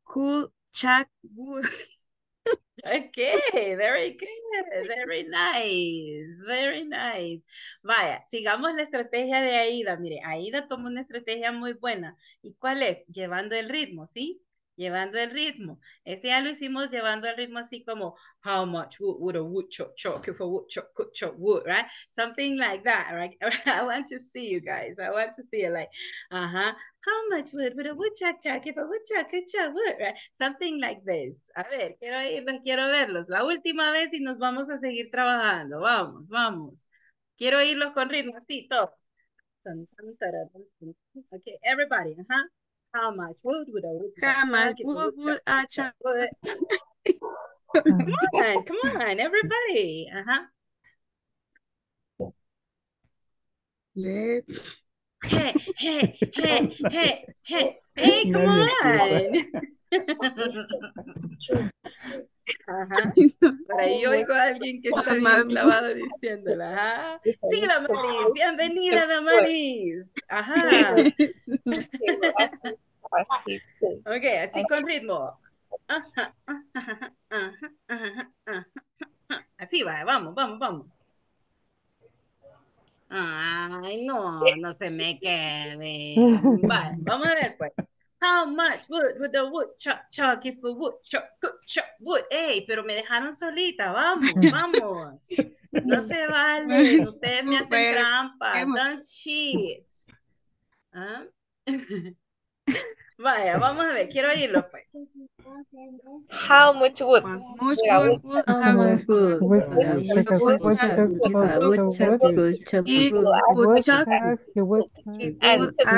could chuck wood. Okay, very good, very nice, very nice. Vaya, sigamos la estrategia de Aida. Mire, Aida tomó una estrategia muy buena. ¿Y cuál es? Llevando el ritmo, ¿sí? Llevando el ritmo. Este ya lo hicimos llevando el ritmo así como, how much wood would a woodchuck chuck if a woodchuck could chuck wood, right? Something like that, right? I want to see you guys. I want to see you like, uh-huh. How much wood would a woodchuck chuck if a woodchuck could chuck wood, right? Something like this. A ver, quiero irlos, quiero verlos. La última vez y nos vamos a seguir trabajando. Vamos, vamos. Quiero irlos con ritmo, sí, todos. Dun, tararun, dun, dun. how much? Wood would I? How much? Wood would I? Come on, come on, everybody. Uh huh. Let's. Hey, hey, hey, hey, hey, hey, come on. Ajá. Por ahí oigo a alguien que está bien clavado diciéndola. Ajá. Sí, Damaris, bienvenida, Damaris. Ajá. Ok, así con ritmo. Ajá, ajá, ajá. Así va, vamos, vamos, vamos. Ay, no, no se me quede. Vale, vamos a ver pues. How much wood would the woodchuck chuck if a woodchuck could chuck wood? Ey, pero me dejaron solita, vamos, vamos. No se vale, ustedes me hacen trampa, don't cheat. ¿Ah? Vaya, vamos a ver, quiero oírlo pues. How much wood much wood would How much wood wood? wood? as would- much as Chuck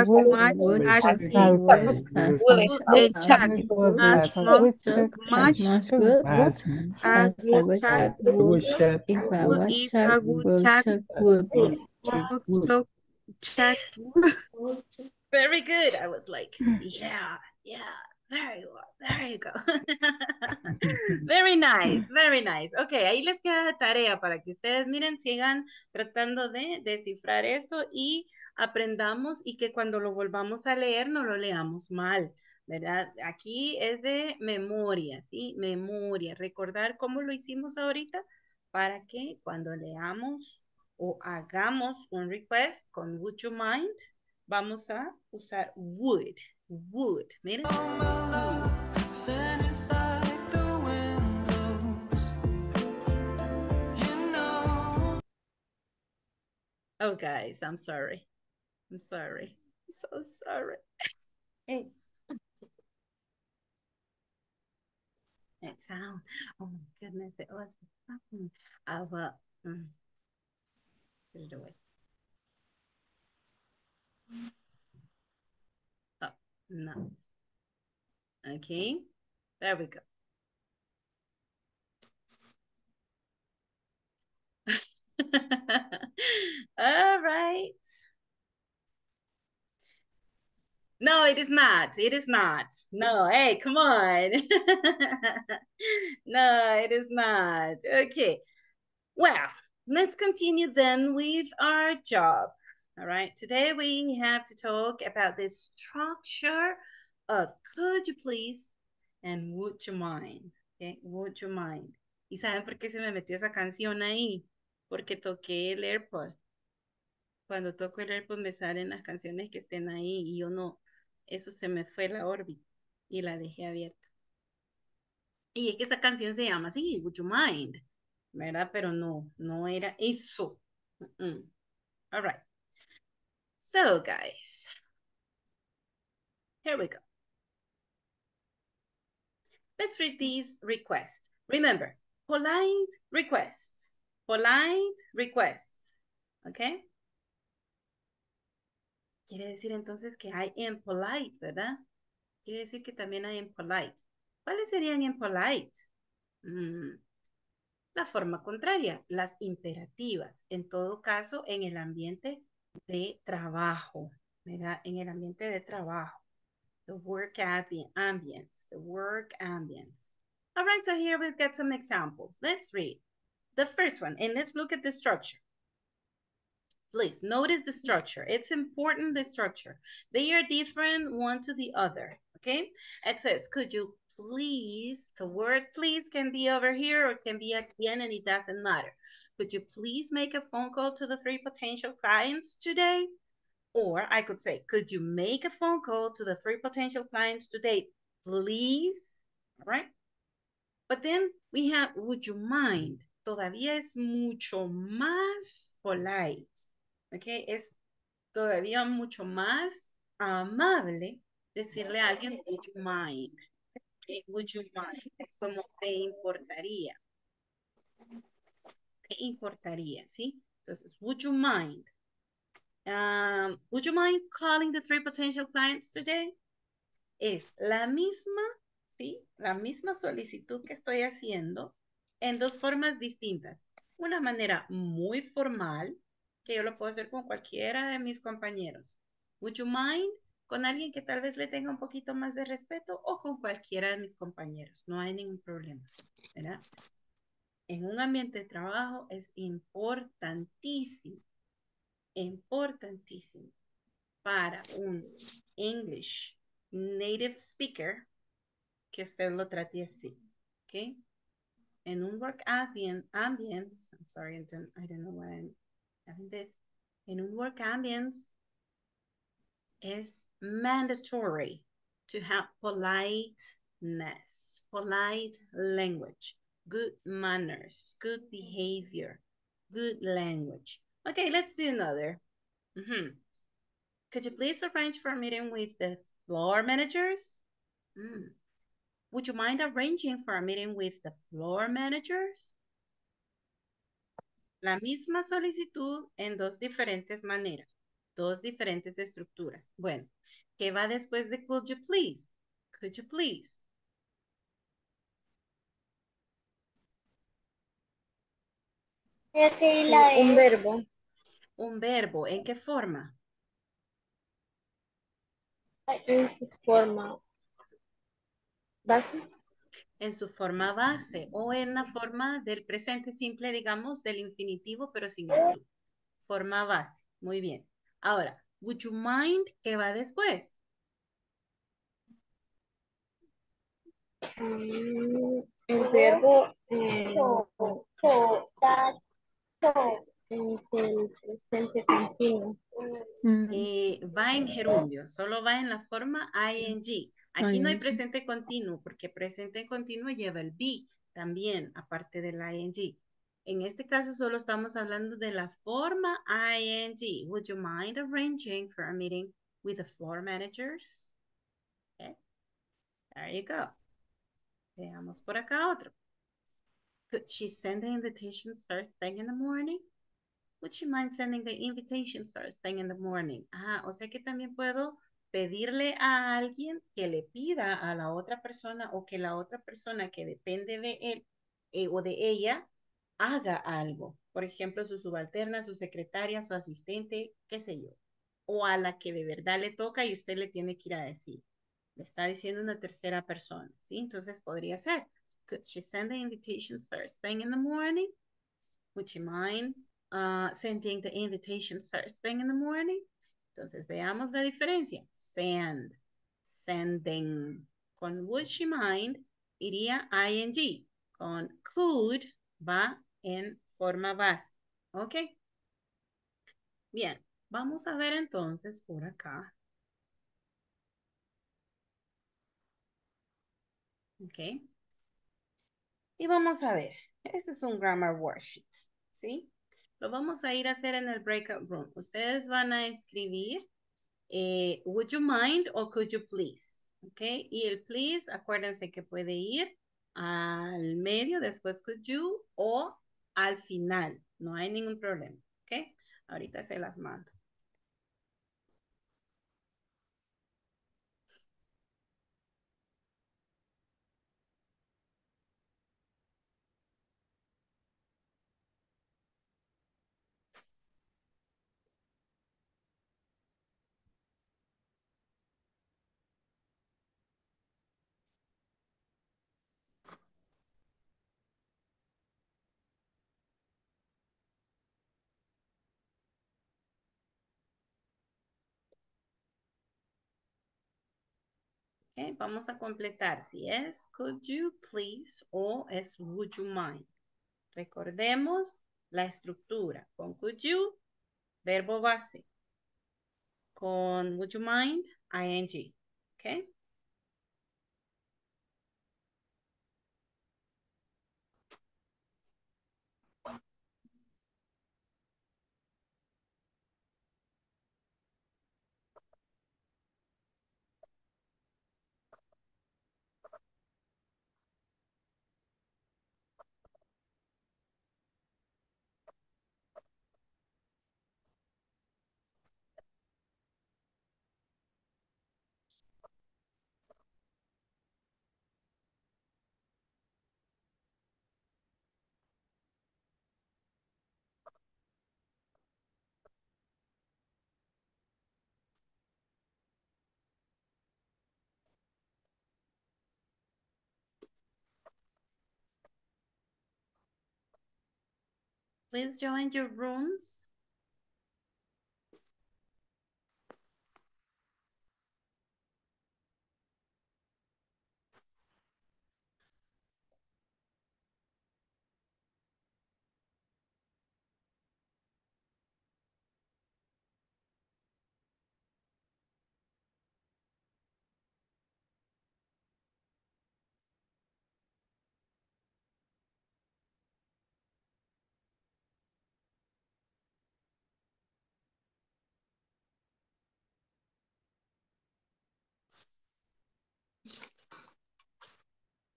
wood wood. as much as chuck wood a would would chuck wood. Very good. I was like, yeah, yeah, there you are, there you go. very nice, very nice. Ok, ahí les queda tarea para que ustedes miren, sigan tratando de descifrar eso y aprendamos y que cuando lo volvamos a leer no lo leamos mal, ¿verdad? Aquí es de memoria, ¿sí? Memoria, recordar cómo lo hicimos ahorita para que cuando leamos o hagamos un request con Would You Mind, vamos a usar would, would, miren. Oh, guys, I'm sorry. I'm sorry. I'm so sorry. Hey. That sound. Oh my goodness, it was something. I will mm, put it away. Oh, no. Okay, there we go. All right. No, it is not. It is not. No, hey, come on. no, it is not. Okay. Well, let's continue then with our job. All right. Today we have to talk about the structure of could you please and would you mind. Okay, would you mind. ¿Y saben por qué se me metió esa canción ahí? Porque toqué el AirPod. Cuando toco el AirPod me salen las canciones que estén ahí y yo no, eso se me fue la órbita y la dejé abierta. Y es que esa canción se llama así, Would You Mind, ¿verdad? Pero no, no era eso, Mm. All right. So, guys, here we go. Let's read these requests. Remember, polite requests. Polite requests. Okay? Quiere decir entonces que hay impolite, ¿verdad? Quiere decir que también hay impolite. ¿Cuáles serían impolite? Mm, la forma contraria, las imperativas. En todo caso, en el ambiente de trabajo, ¿verdad? En el ambiente de trabajo. The work at the ambience, the work ambience. All right, so here we've got some examples. Let's read the first one, and let's look at the structure. Please notice the structure. It's important, the structure. They are different one to the other, okay? It says, could you please, the word please can be over here or can be at the end and it doesn't matter. Could you please make a phone call to the three potential clients today? Or I could say, could you make a phone call to the three potential clients today, please? All right. But then we have, would you mind? Todavía es mucho más polite. Okay, es todavía mucho más amable decirle a alguien, would you mind? Okay, would you mind? Es como, te importaría. Importaría, ¿sí? Entonces, would you mind? Um, would you mind calling the three potential clients today? Es la misma, ¿sí? La misma solicitud que estoy haciendo en dos formas distintas. Una manera muy formal, que yo lo puedo hacer con cualquiera de mis compañeros. Would you mind? Con alguien que tal vez le tenga un poquito más de respeto o con cualquiera de mis compañeros. No hay ningún problema, ¿verdad? En un ambiente de trabajo es importantísimo importantísimo para un English native speaker que usted lo trate así, ¿ok? En un work ambience, I'm sorry, I don't, know what I'm having this. En un work ambience es mandatory to have politeness, polite language, good manners, good behavior, good language. Okay, let's do another. Mm -hmm. Could you please arrange for a meeting with the floor managers? Mm. Would you mind arranging for a meeting with the floor managers? La misma solicitud en dos diferentes maneras, dos diferentes estructuras. Bueno, ¿qué va después de could you please? Could you please? Un verbo. Un verbo, ¿en qué forma? En su forma base. En su forma base o en la forma del presente simple, digamos, del infinitivo, pero sin el Forma base. Muy bien. Ahora, would you mind qué va después? Mm, el verbo eh, presente continuo. Eh, va en gerundio, solo va en la forma ing. Aquí no hay presente continuo, porque presente continuo lleva el be también, aparte del ing. En este caso solo estamos hablando de la forma ing. Would you mind arranging for a meeting with the floor managers? Okay. There you go. Veamos por acá otro. Could she send the invitations first thing in the morning? Would you mind sending the invitations first thing in the morning? Ah, o sea que también puedo pedirle a alguien que le pida a la otra persona o que la otra persona que depende de él eh, o de ella haga algo. Por ejemplo, su subalterna, su secretaria, su asistente, qué sé yo. O a la que de verdad le toca y usted le tiene que ir a decir. Le está diciendo una tercera persona, ¿sí? Entonces podría ser, could she send the invitations first thing in the morning? Would you mind uh, sending the invitations first thing in the morning. Entonces, veamos la diferencia. Send, sending. Con would she mind iría ing. Con could va en forma base. ¿Ok? Bien, vamos a ver entonces por acá. Ok. Y vamos a ver. Este es un grammar worksheet. ¿Sí? Lo vamos a ir a hacer en el breakout room. Ustedes van a escribir, eh, would you mind o could you please? ¿Ok? Y el please, acuérdense que puede ir al medio, después could you, o al final. No hay ningún problema. ¿Ok? Ahorita se las mando. Vamos a completar si es could you please o es would you mind. Recordemos la estructura. Con could you, verbo base. Con would you mind, ing. ¿Ok? Please join your rooms.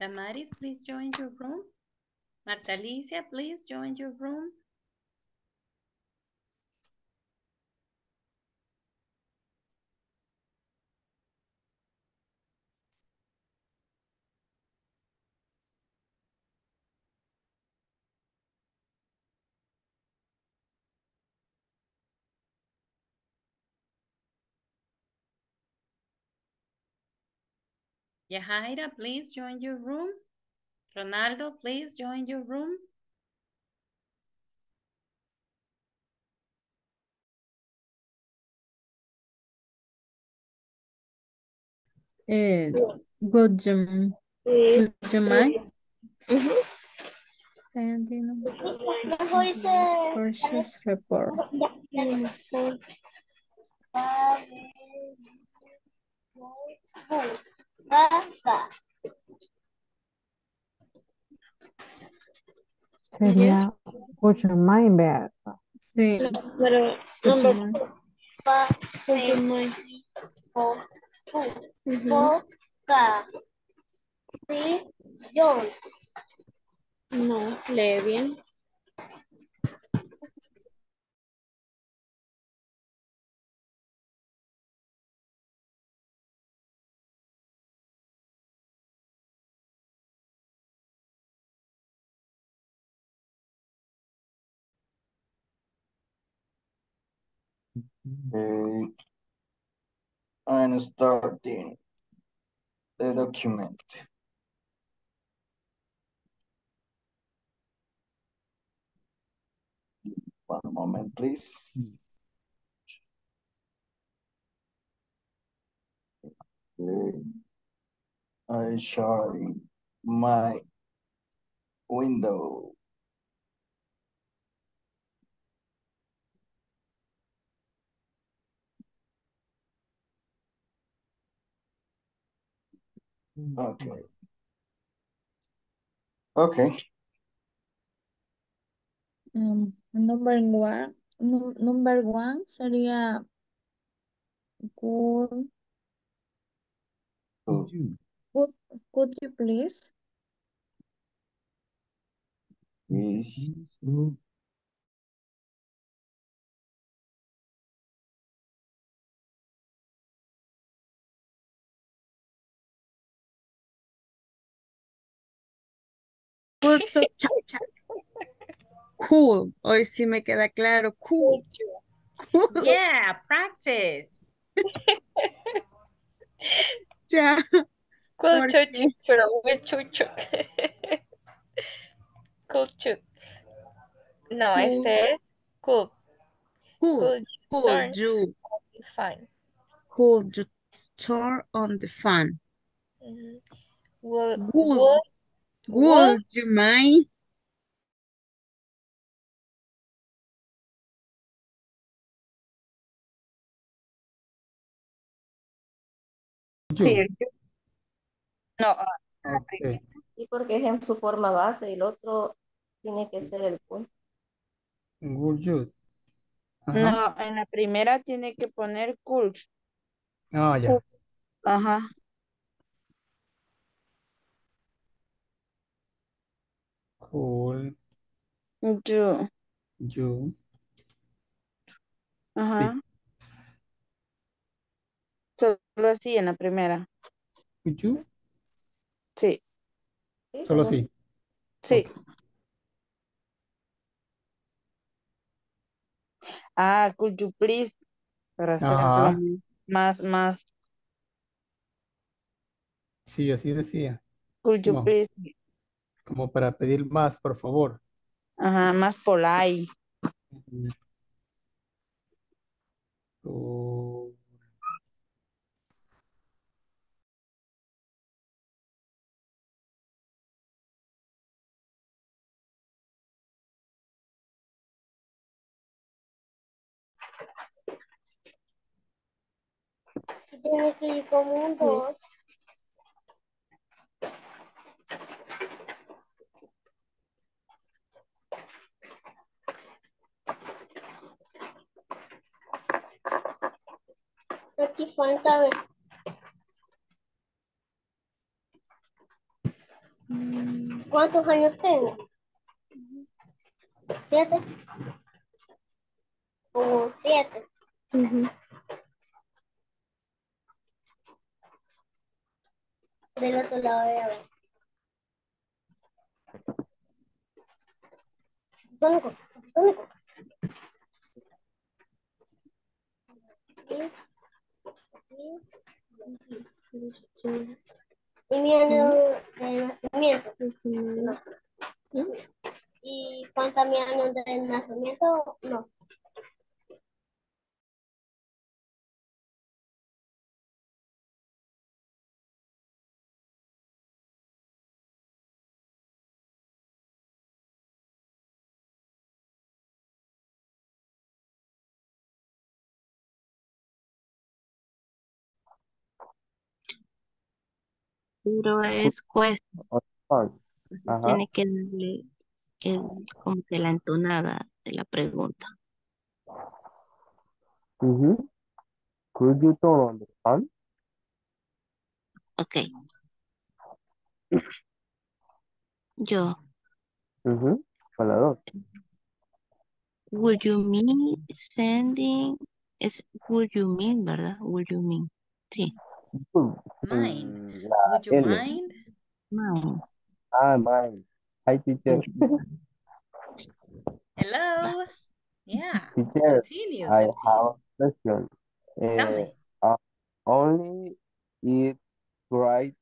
Damaris, please join your room. Marta Alicia, please join your room. Yahaira, please join your room. Ronaldo, please join your room. Eh, would you, would you mind sending purchase report? Sería would you mind ver. Sí. Pero. Boca. Sí, yo. No, lee bien. Okay. I'm starting the document. One moment, please. Okay. I showing my window. Okay. Okay. Um, Number one, nu- number one sería could, Could could, could you please? Please. Cool. Cool. Hoy sí me queda claro. Cool. Cool. Yeah, practice. Ya. Culture, Porque- pero with chucho. Culture. No, Cool. este es cool. Cool. Turn Could you, fine. could you turn on the fan? Mhm. Would, Would, would, would you mind? Sí, el- no, ah, Ok. Y porque es en su forma base y el otro tiene que ser el punto. Would you? Ajá. no, en la primera tiene que poner cool. Ah, ya. Ajá. Cool. You. You. Ajá. Solo así en la primera. You? Sí, Solo solo- sí. sí. Ah, could you please? Para hacerlo Ajá. más, más. Sí, así decía. Could you please? Como para pedir más, por favor. Ajá, más polite. Cool. Tiene que ir como un dos. Aquí falta ver. ¿Cuántos años tengo? ¿Siete? Como siete. Del otro lado de a ver. Tónico. Y mi año de nacimiento. No. ¿Y cuánto mi año de nacimiento? No. Pero es cuesta, Ajá. tiene que darle el, como que la entonada de la pregunta. Ujú. Could you turn on the fan? Ok. Yo. Con la dos. would you mean sending, es would you mean, ¿verdad? Would you mean, sí. Could. Mind. Mm, La Would you L. mind? Mine. Ah, mine. Hi, teacher. Hello. Yeah. Teacher, Continue. I Continue. have a question. Tell me. uh, only if right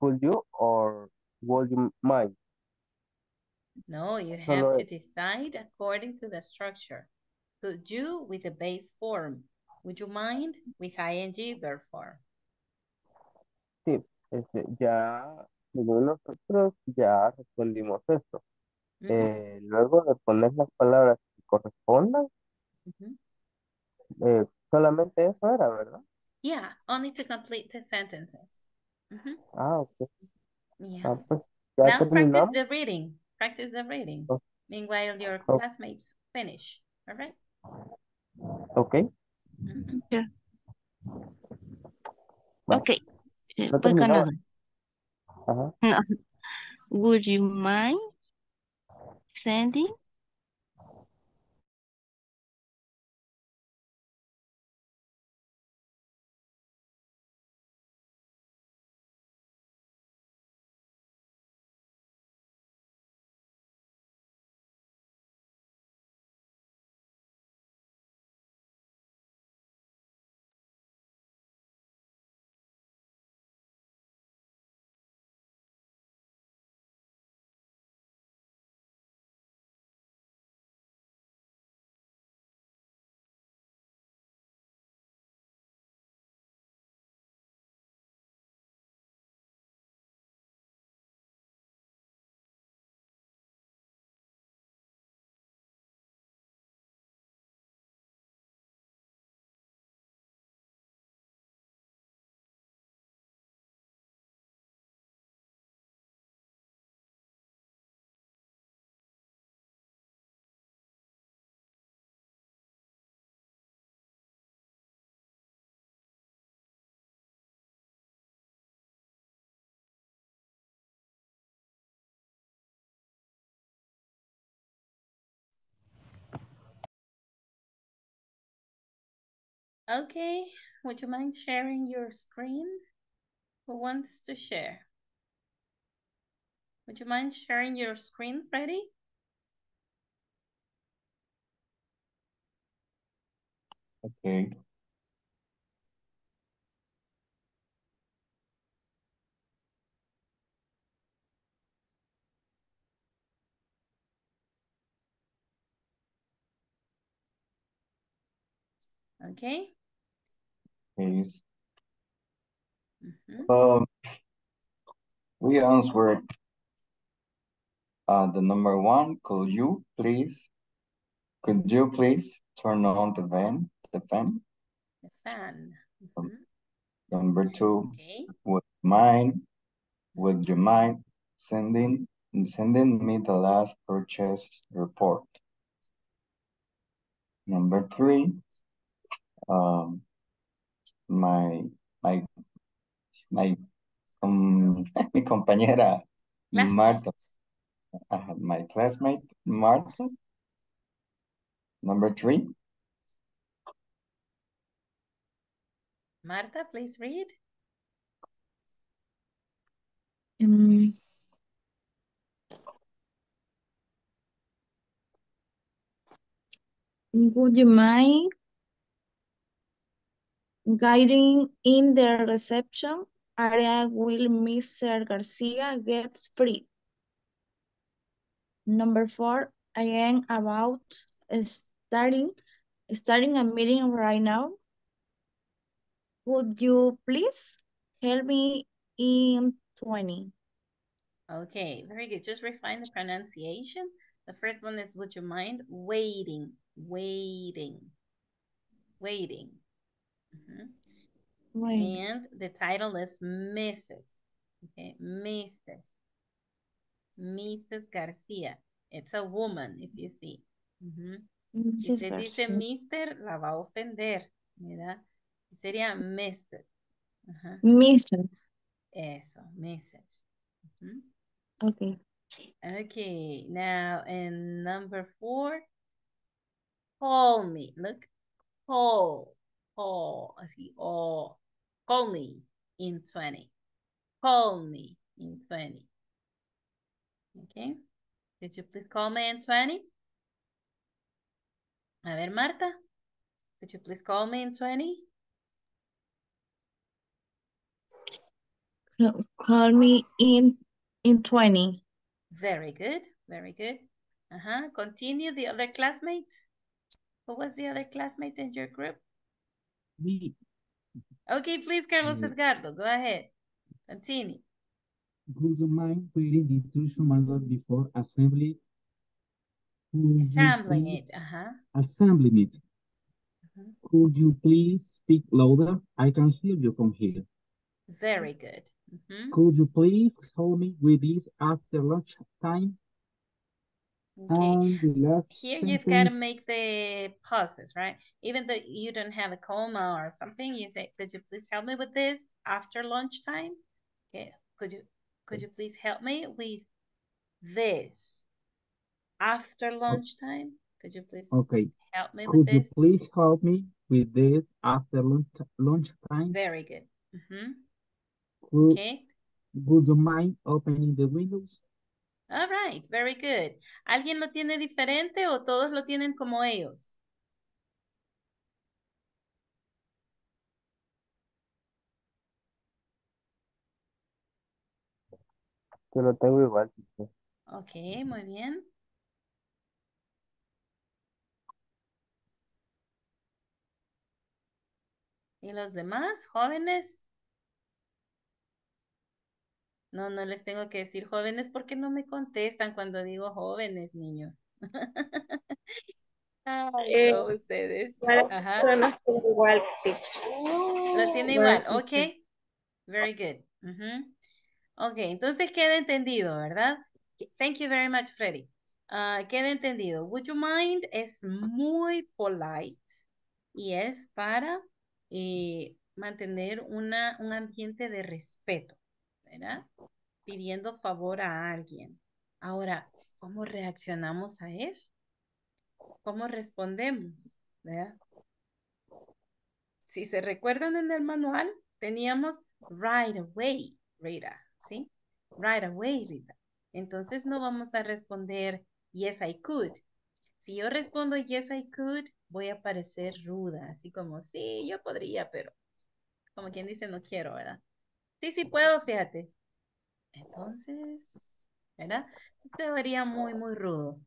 could you or would you mind? No, you have Solo to decide according to the structure. Could you with the base form? Would you mind with ing verb form? Sí, este, ya, según nosotros, ya respondimos esto. Ujú, Eh, luego de poner las palabras que correspondan, ujú. eh, solamente eso era, ¿verdad? Yeah, only to complete the sentences. Ujú, Ah, ok. Yeah. Ah, pues ya Now practice the reading. Practice the reading. Oh, Meanwhile, your oh, classmates finish. All right. Okay. Mhm. Yeah. Bueno, Okay. Eh, no voy con terminaba. otro. Ajá. No. Would you mind sending Okay, would you mind sharing your screen? Who wants to share? Would you mind sharing your screen, Freddie? Okay. Okay. Please. Mhm. Um, we answered uh, the number one. Could you please, could you please turn on the fan, the fan? The fan. Um, Mhm. Number two, Okay. would mind, would you mind sending, sending me the last purchase report? Number three, um, my, my, my, um, mi compañera Marta, Classmate. uh, my classmate Marta. Number three, Marta, please read. Um, would you mind guiding in the reception area will Mr. Garcia gets free? Number four, I am about starting starting a meeting right now. Would you please help me in 20? Okay, very good. Just refine the pronunciation. The first one is, would you mind waiting, waiting, waiting. Mhm. Right. And the title is Mrs. Okay, Mrs. Mrs. Garcia. It's a woman, if you see. Ujú. Si Mrs. usted dice Mister, la va a ofender, ¿verdad? Sería Mrs. Ajá. Mrs. Eso, Mrs. Ujú. Okay. Okay, now in number four, call me. Look, call, oh, call me in 20. Call me in 20. Okay, could you please call me in 20? A ver, Marta, could you please call me in 20? Call me in in 20. Very good, very good. Uh-huh, continue the other classmates. Who was the other classmate in your group? Me, Okay, please, Carlos uh, Edgardo, go ahead. Continue. would you mind reading the instruction manual before assembly? Assembling it, uh-huh. Assembling it. Mhm. Could you please speak louder? I can hear you from here. Very good. Mhm. Could you please help me with this after lunch time? Okay. Last Here you've got to make the pauses, right? Even though you don't have a comma or something, you say, could you please help me with this after lunchtime? Okay, could you could you please help me with this after lunchtime? Could you please okay. help me with Could you this? please help me with this after lunch lunchtime? Very good. Mhm. Could, Okay. would you mind opening the windows? All right, very good. ¿Alguien lo tiene diferente o todos lo tienen como ellos? Yo lo tengo igual. Ok, muy bien. ¿Y los demás, jóvenes? No, no les tengo que decir jóvenes porque no me contestan cuando digo jóvenes, niños. Ay, Eh, no, ustedes. Ajá. personas con igual, teacher. Los tiene Igual, ok. Very good. Ujú. Ok, entonces queda entendido, ¿verdad? Thank you very much, Freddy. Ah, queda entendido. Would you mind es muy polite y es para eh, mantener una, un ambiente de respeto, ¿verdad? Pidiendo favor a alguien. Ahora, ¿cómo reaccionamos a eso? ¿Cómo respondemos? ¿Verdad? Si se recuerdan en el manual, teníamos right away, Rita, ¿sí? Right away, Rita. Entonces no vamos a responder yes, I could. Si yo respondo yes, I could, voy a parecer ruda, así como, sí, yo podría, pero como quien dice, no quiero, ¿verdad? Sí, sí puedo, fíjate. Entonces, ¿verdad? Te vería muy, muy rudo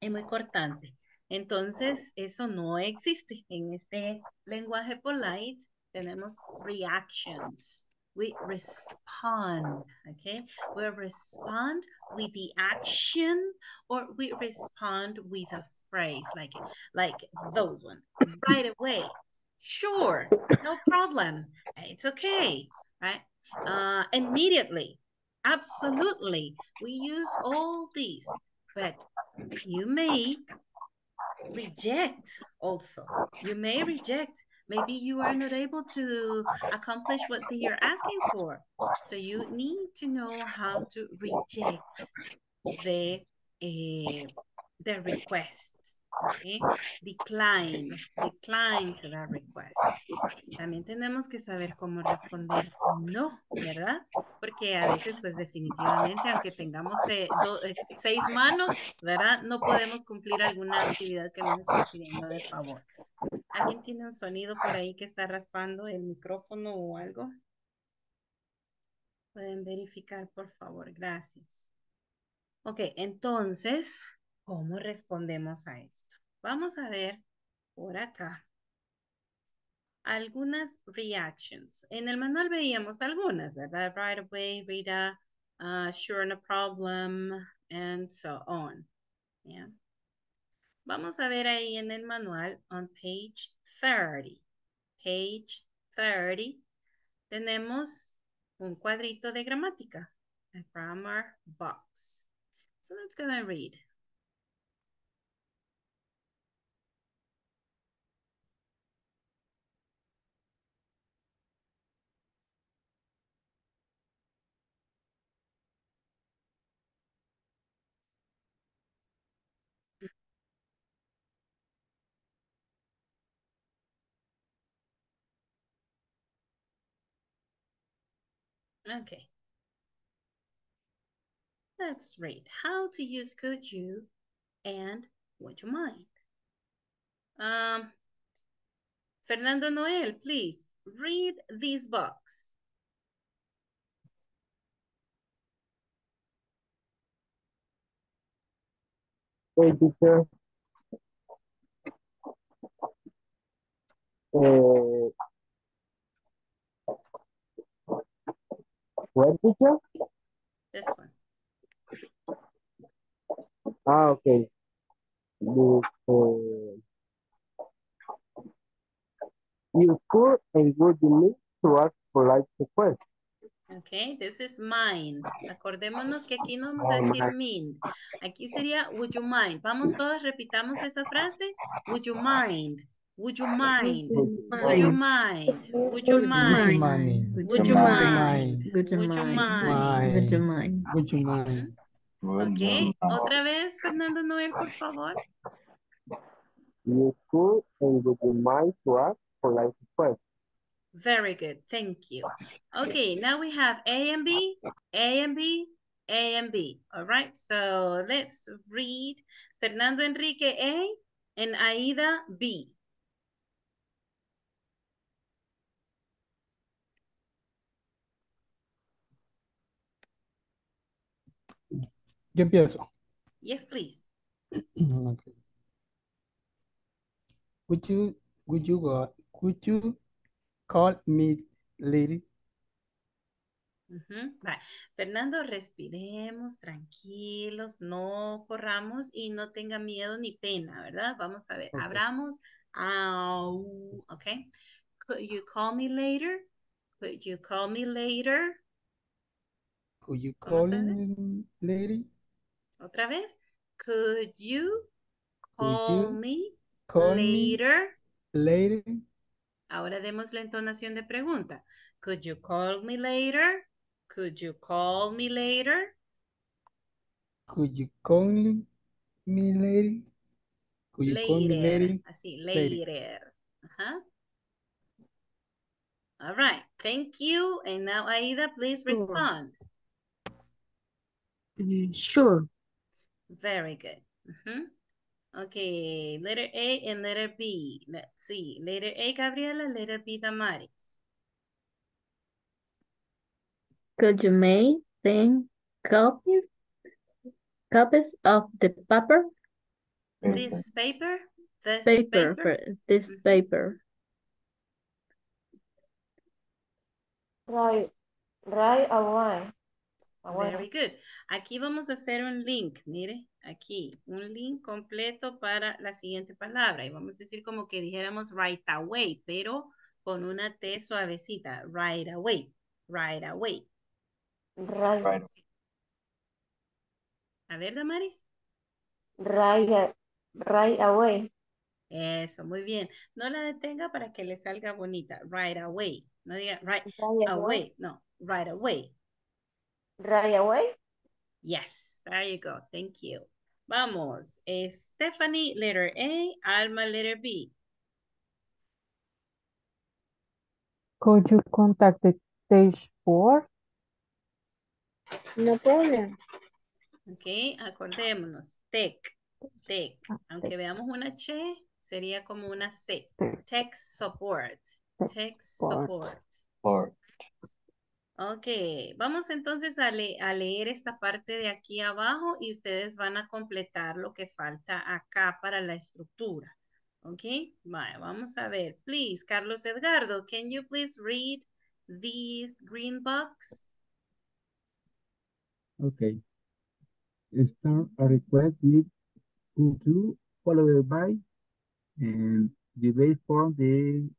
y muy cortante. Entonces, eso no existe. En este lenguaje polite tenemos reactions. We respond, okay? We respond with the action or we respond with a phrase like, like those one. Right away. Sure, no problem. It's okay, right? Uh, immediately. Absolutely. We use all these, but you may reject also. You may reject. Maybe you are not able to accomplish what they are asking for. So you need to know how to reject the, eh, the request. Okay? Decline, decline to that request. También tenemos que saber cómo responder no, ¿verdad? Porque a veces, pues definitivamente, aunque tengamos eh, eh, seis manos, ¿verdad? No podemos cumplir alguna actividad que nos están pidiendo de favor. ¿Alguien tiene un sonido por ahí que está raspando el micrófono o algo? Pueden verificar, por favor. Gracias. Ok, entonces, ¿cómo respondemos a esto? Vamos a ver por acá algunas reactions. En el manual veíamos algunas, ¿verdad? Right away, Rita, uh, sure, no problem, and so on. Yeah. Vamos a ver ahí en el manual, on page 30. Page 30, tenemos un cuadrito de gramática, a grammar box. So let's go and read. Okay. Let's read how to use could you and would you mind. Um, Fernando Noel, please read this box. Okay, teacher. Eh, ¿Cuál teacher? This one. Ah, okay. Eh, you could and would you need to ask polite request. Okay, this is mine. Acordémonos que aquí no vamos a decir mean. Aquí sería would you mind. Vamos todos, repitamos esa frase. Would you mind? Would you mind? Would you mind? Would you mind? Would you mind? Would you mind? mind? Would you mind? Would you mind? Ok, otra vez, Fernando Noel, por favor. You could and would you mind to ask for life request? Very good, thank you. Okay, now we have A and B, A and B, A and B. All right, so let's read Fernando Enrique A and Aida B. Yo empiezo. Yes, please. Okay. Would you, would you go, would you call me lady? Ujú, va. Fernando, respiremos, tranquilos, no corramos y no tenga miedo ni pena, ¿verdad? Vamos a ver, abramos. Au, ok. Could you call me later? Could you call me later? Could you call me lady? Otra vez. Could you Could call you me call me later? lady? Ahora demos la entonación de pregunta. Could you call me later? Could you call me later? Could you call me lady? Could you call me Later. Así, Later. later. Ajá. All right. Thank you. And now, Aida, please respond. Mm, Sure. Very good. Mhm. Okay, letter A and letter B. Let's see. Letter A, Gabriela. Letter B, Damaris. Could you make ten copies copies of the paper? This paper. This Paper, paper. for- this paper. Right, right away. Away. Very good. Aquí vamos a hacer un link, mire, aquí, un link completo para la siguiente palabra. Y vamos a decir como que dijéramos right away, pero con una T suavecita. Right away, right away. Right, Right. A ver, Damaris. right, right away. Eso, muy bien. No la detenga para que le salga bonita. Right away. No diga right Right away. away. No, right away. Right away. Yes, there you go. Thank you. Vamos. Stephanie, letter A. Alma, letter B. Could you contact the stage four? No problem. Ok, acordémonos. Tech, tech. Aunque veamos una che, sería como una C. Tech support. Tech support. Or Ok, vamos entonces a, le- a leer esta parte de aquí abajo y ustedes van a completar lo que falta acá para la estructura. Ok, vale, vamos a ver. Please, Carlos Edgardo, can you please read the green box? Okay. Start a request with you followed by and the base form, the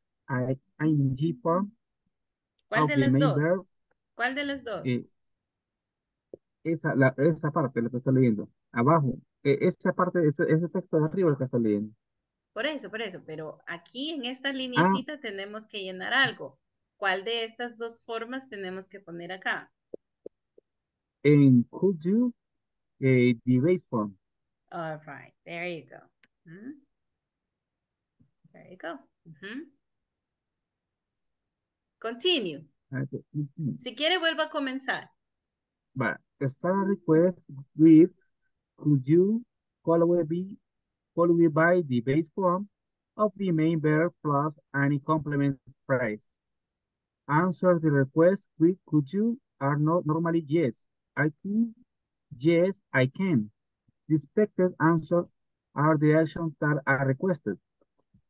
ing form ¿Cuál of de las dos? verb. ¿Cuál de las dos? eh, esa, la, esa parte, la que está leyendo. Abajo, eh, esa parte, ese, ese texto de arriba, el que está leyendo. Por eso, por eso, pero aquí en Ah. esta lineecita tenemos que llenar algo. ¿Cuál de estas dos formas tenemos que poner acá? And could you, eh, the base form. All right, there you go. Mhm. There you go. Continue. Si quiere, vuelva a comenzar. But start a request with could you follow be followed by the base form of the main verb plus any complement phrase. Answer the request with could you are not normally yes. I think yes, I can. The expected answer are the actions that are requested.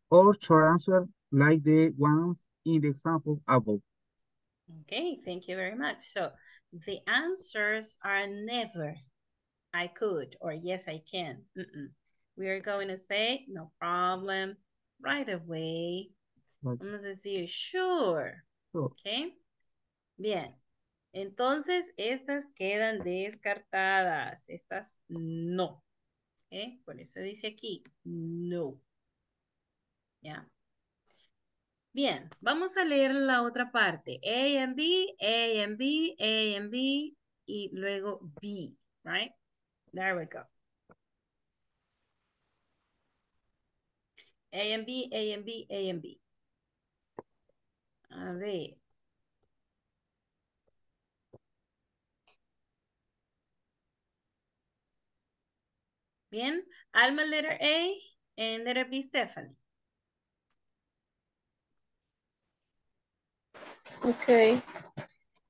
Or short answer like the ones in the example above. Okay, thank you very much. So the answers are never I could or yes, I can. We are going to say no problem right away. Vamos a decir sure. Sure. Okay. Bien. Entonces, estas quedan descartadas. Estas no. ¿ok? Por eso dice aquí, no. ¿Ya? Bien, vamos a leer la otra parte. A and B, A and B, A and B, y luego B, right? There we go. A and B, A and B, A and B. A ver. Bien, Alma letter A and letter B Stephanie. Okay.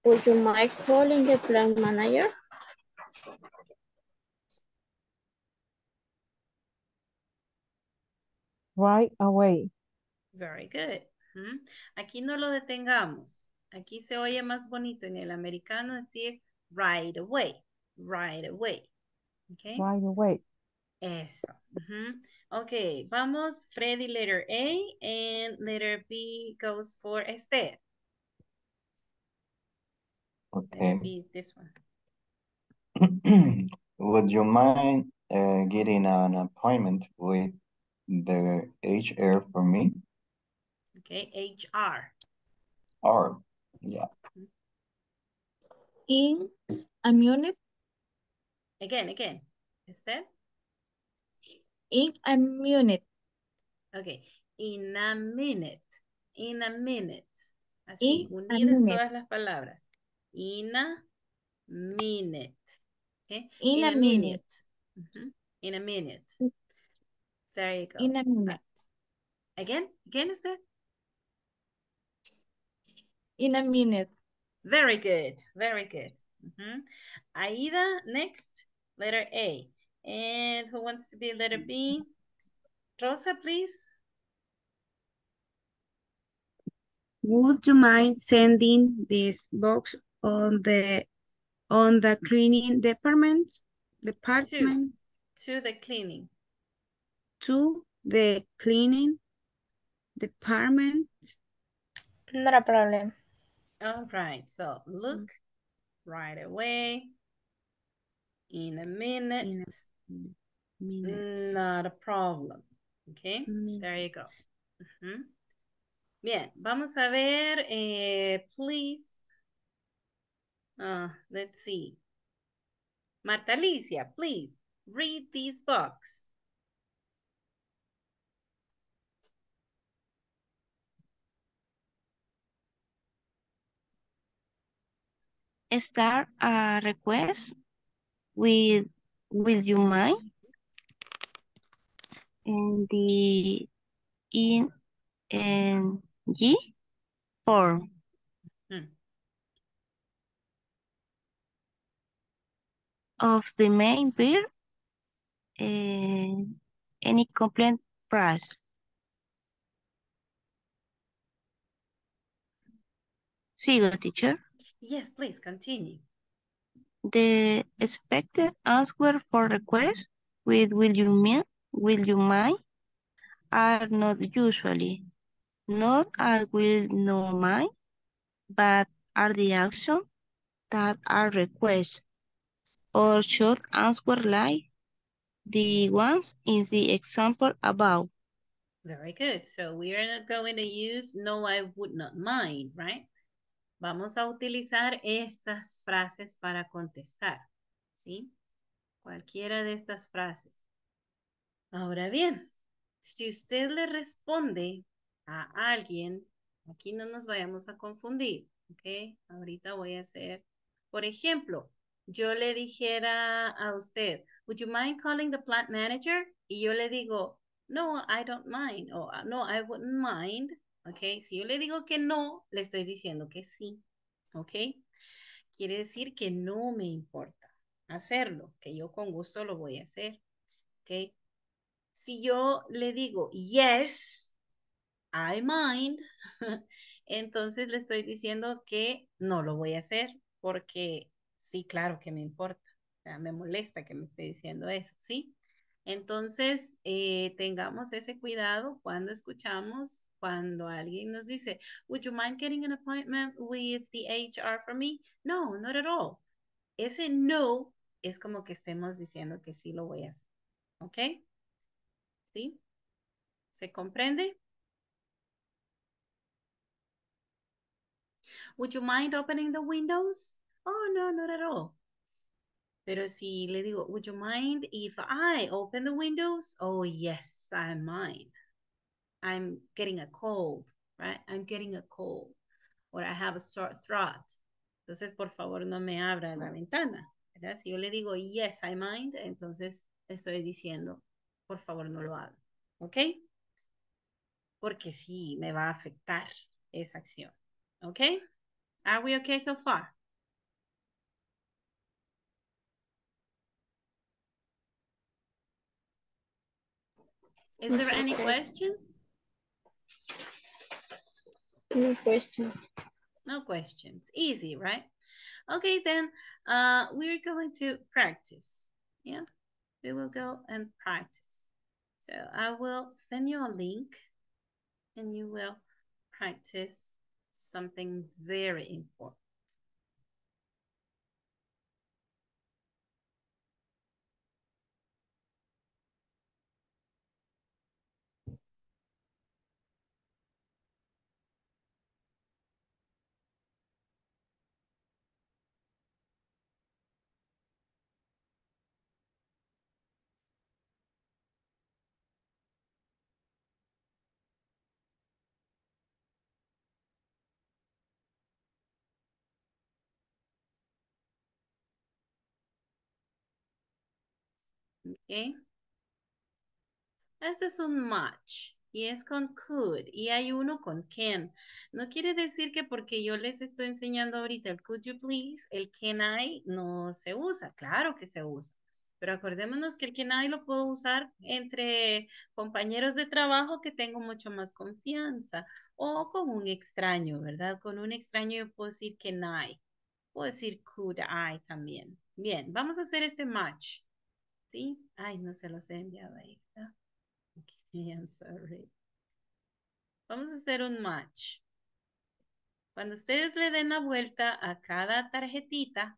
Would you mind calling the plant manager? Right away. Very good. Aquí no lo detengamos. Aquí se oye más bonito en el americano decir right away. Right away. Okay. Right away. Eso. Ujú. Ok, vamos. Freddy, letter A, and letter B goes for Esther. Letter Okay. B is this one. Would you mind uh, getting an appointment with the HR for me? Okay, HR. Or, yeah. In a minute, Again, again. Esther? in a minute, Okay. In a minute. In a minute. Así, In unidas todas las palabras. In a minute. Okay. In a minute. Ujú. In a minute. There you go. in a minute, Again, again, is that? in a minute. Very good. Very good. Ujú. Aida, next. Letter A. And who wants to be letter B? Rosa, please. Would you mind sending this box on the on the cleaning department department To the cleaning. to the cleaning department? Not a problem. All right. So look right away. In a minute. minutes. Not a problem. Okay. There you go. Ujú. Bien, vamos a ver, eh, please. Uh, let's see. Marta Alicia, please read this box. Start a request with will you mind? In the in and G form. Hmm. Of the main beer eh, and any complaint price. Sigo, teacher. Yes, please continue. The expected answer for request with will you mean, will you mind are not usually not I will no mind, but are the action that are requests or short answer like the ones in the example above. Very good. So we are not going to use no, I would not mind, right? Vamos a utilizar estas frases para contestar, ¿sí? Cualquiera de estas frases. Ahora bien, si usted le responde a alguien, aquí no nos vayamos a confundir, ¿ok? Ahorita voy a hacer, por ejemplo, yo le dijera a usted, would you mind calling the plant manager? Y yo le digo, no, I don't mind, o no, I wouldn't mind, ¿ok? Si yo le digo que no, le estoy diciendo que sí, ¿ok? Quiere decir que no me importa hacerlo, que yo con gusto lo voy a hacer, ¿ok? Si yo le digo, yes, I mind, entonces le estoy diciendo que no lo voy a hacer porque sí, claro que me importa. O sea, me molesta que me esté diciendo eso, ¿sí? Entonces, eh, tengamos ese cuidado cuando escuchamos cuando alguien nos dice, would you mind getting an appointment with the HR for me? No, not at all. Ese no es como que estemos diciendo que sí lo voy a hacer. ¿Ok? ¿Sí? ¿Se comprende? Would you mind opening the windows? Oh, no, not at all. Pero si le digo, would you mind if I open the windows? Oh, yes, I mind. I'm getting a cold, right? I'm getting a cold. Or I have a sore throat. Entonces, por favor, no me abra la ventana. ¿verdad? Si yo le digo, yes, I mind, entonces estoy diciendo, por favor, no lo haga. ¿Ok? Porque sí, me va a afectar esa acción. ¿Ok? Are we okay so far? Is there any question? No question. No questions. Easy, right? Okay, then uh, we're going to practice. Yeah, we will go and practice. So I will send you a link and you will practice something very important. Okay. Este es un match y es con could y hay uno con can. No quiere decir que porque yo les estoy enseñando ahorita el could you please, el can I no se usa. Claro que se usa. Pero acordémonos que el can I lo puedo usar entre compañeros de trabajo que tengo mucho más confianza o con un extraño, ¿verdad? Con un extraño yo puedo decir can I. Puedo decir could I también. Bien, vamos a hacer este match. ¿Sí? Ay, no se los he enviado ahí. ¿verdad? Okay, I'm sorry. Vamos a hacer un match. Cuando ustedes le den la vuelta a cada tarjetita,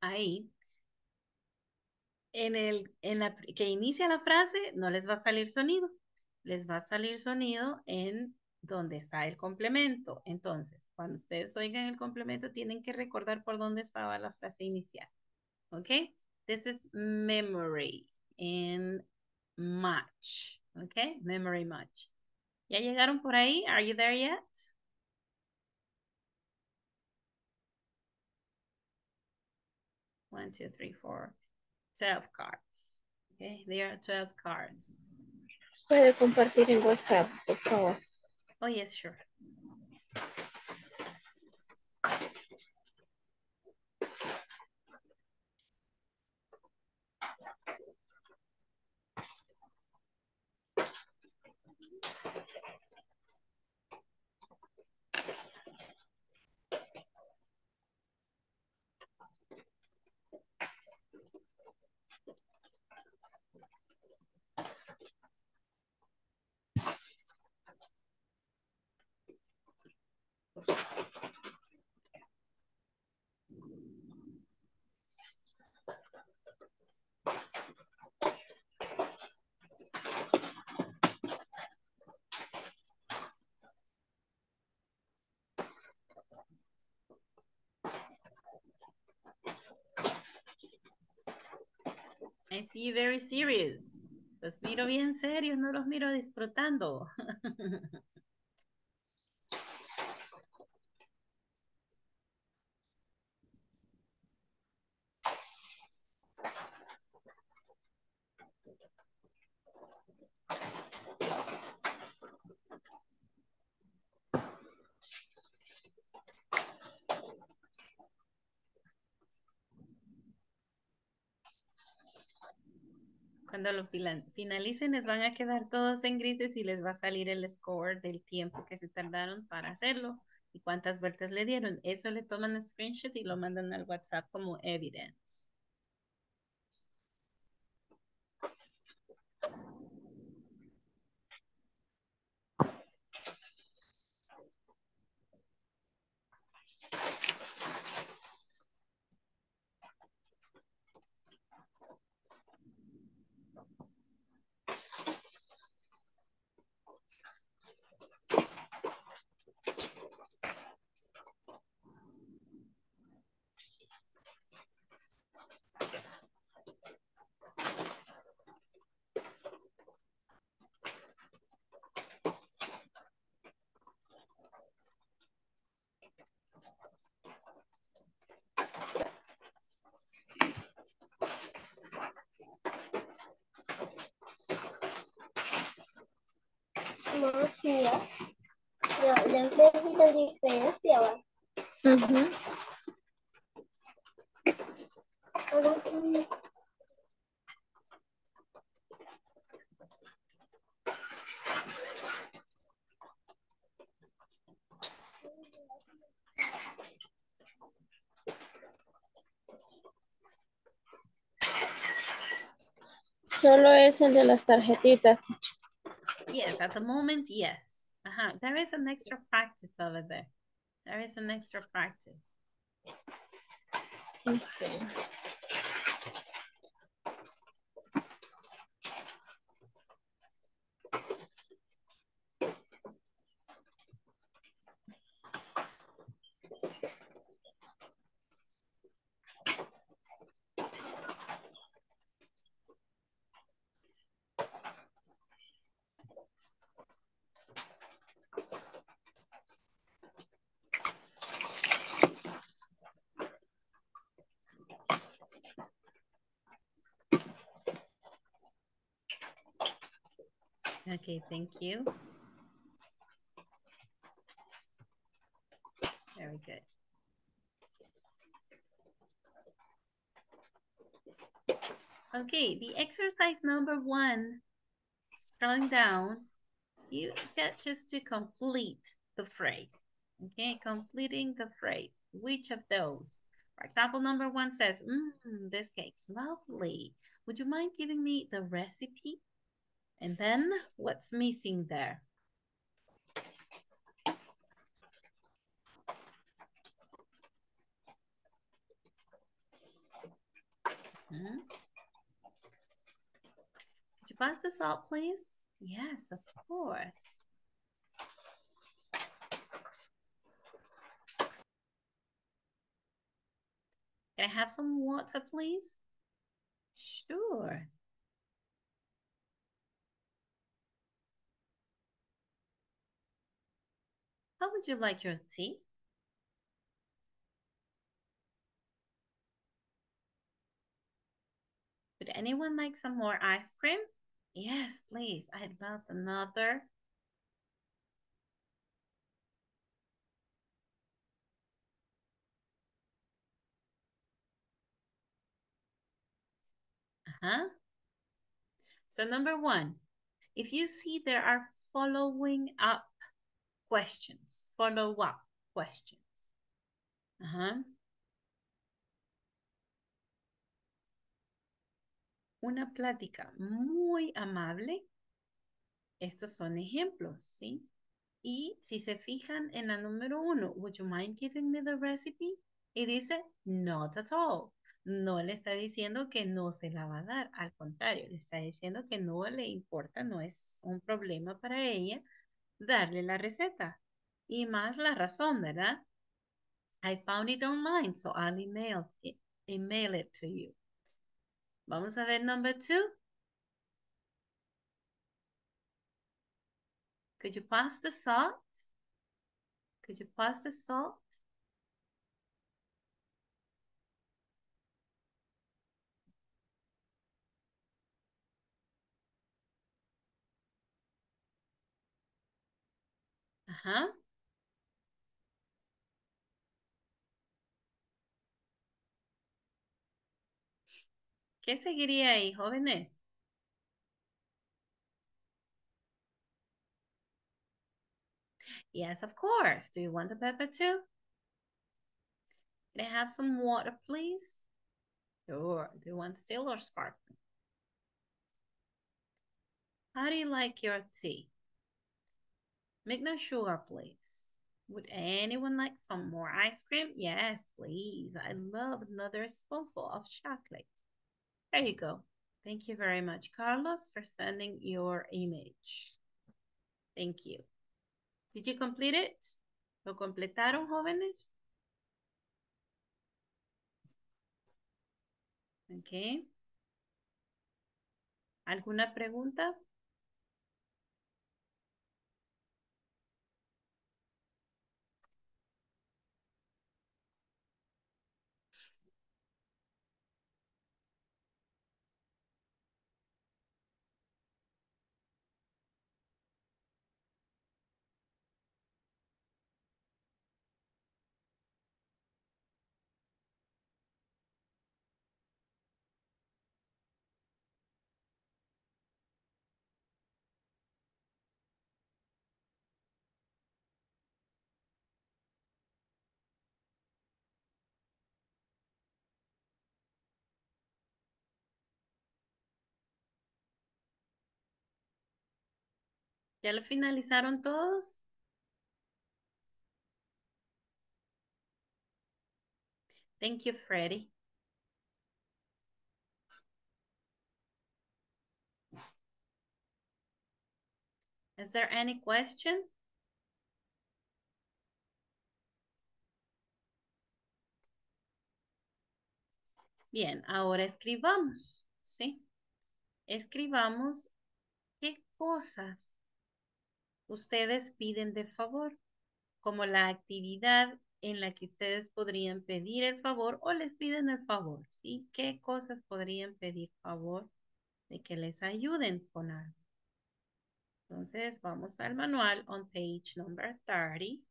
ahí, en el, en la que inicia la frase, no les va a salir sonido. Les va a salir sonido en donde está el complemento. Entonces, cuando ustedes oigan el complemento, tienen que recordar por dónde estaba la frase inicial. ¿Ok? This is memory in match. Okay, memory match. ¿Ya llegaron por ahí? Are you there yet? One, two, three, four. 12 cards. Okay, there are 12 cards. Puede compartir en WhatsApp, por favor. Oh, yes, sure. I see very serious. Los miro bien serios, no los miro disfrutando. Cuando lo finalicen les van a quedar todos en grises y les va a salir el score del tiempo que se tardaron para hacerlo y cuántas vueltas le dieron. Eso le toman el screenshot y lo mandan al WhatsApp como evidence. Más, mira. Yo, yo necesito diferencia, ¿va? Ujú. Solo es el de las tarjetitas. Yes, at the moment, yes. Uh-huh. There is an extra practice over there. There is an extra practice. Okay. Okay, thank you. Very good. Okay, the exercise number one, scrolling down, you get just to complete the phrase. Okay, completing the phrase. Which of those? For example, number one says, mmm, this cake's lovely. Would you mind giving me the recipe? And then what's missing there? Hmm? Could you pass this out, please? Yes, of course. Can I have some water, please? Sure. How would you like your tea? Would anyone like some more ice cream? Yes, please. I'd love another. Uh-huh. So number one, if you see there are following up questions, follow up questions. Una plática muy amable. Estos son ejemplos, ¿sí? Y si se fijan en la número uno, would you mind giving me the recipe? Y dice, not at all. No le está diciendo que no se la va a dar, al contrario, le está diciendo que no le importa, no es un problema para ella darle la receta. Y más la razón, ¿verdad? I found it online, so I'll email it, email it to you. Vamos a ver number two. Could you pass the salt? Could you pass the salt? Ajá. ¿Qué seguiría ahí, jóvenes? Yes, of course. Do you want the pepper too? Can I have some water, please? Sure. Do you want still or sparkling? How do you like your tea? Make no sugar, please. Would anyone like some more ice cream? Yes, please. I love another spoonful of chocolate. There you go. Thank you very much, Carlos, for sending your image. Thank you. Did you complete it? ¿Lo completaron, jóvenes? Ok. ¿Alguna pregunta? ¿Ya lo finalizaron todos? Thank you, Freddie. Is there any question? Bien, ahora escribamos, ¿sí? Escribamos qué cosas ustedes piden de favor, como la actividad en la que ustedes podrían pedir el favor o les piden el favor, ¿sí? ¿Qué cosas podrían pedir favor de que les ayuden con algo? Entonces, vamos al manual on page number 30.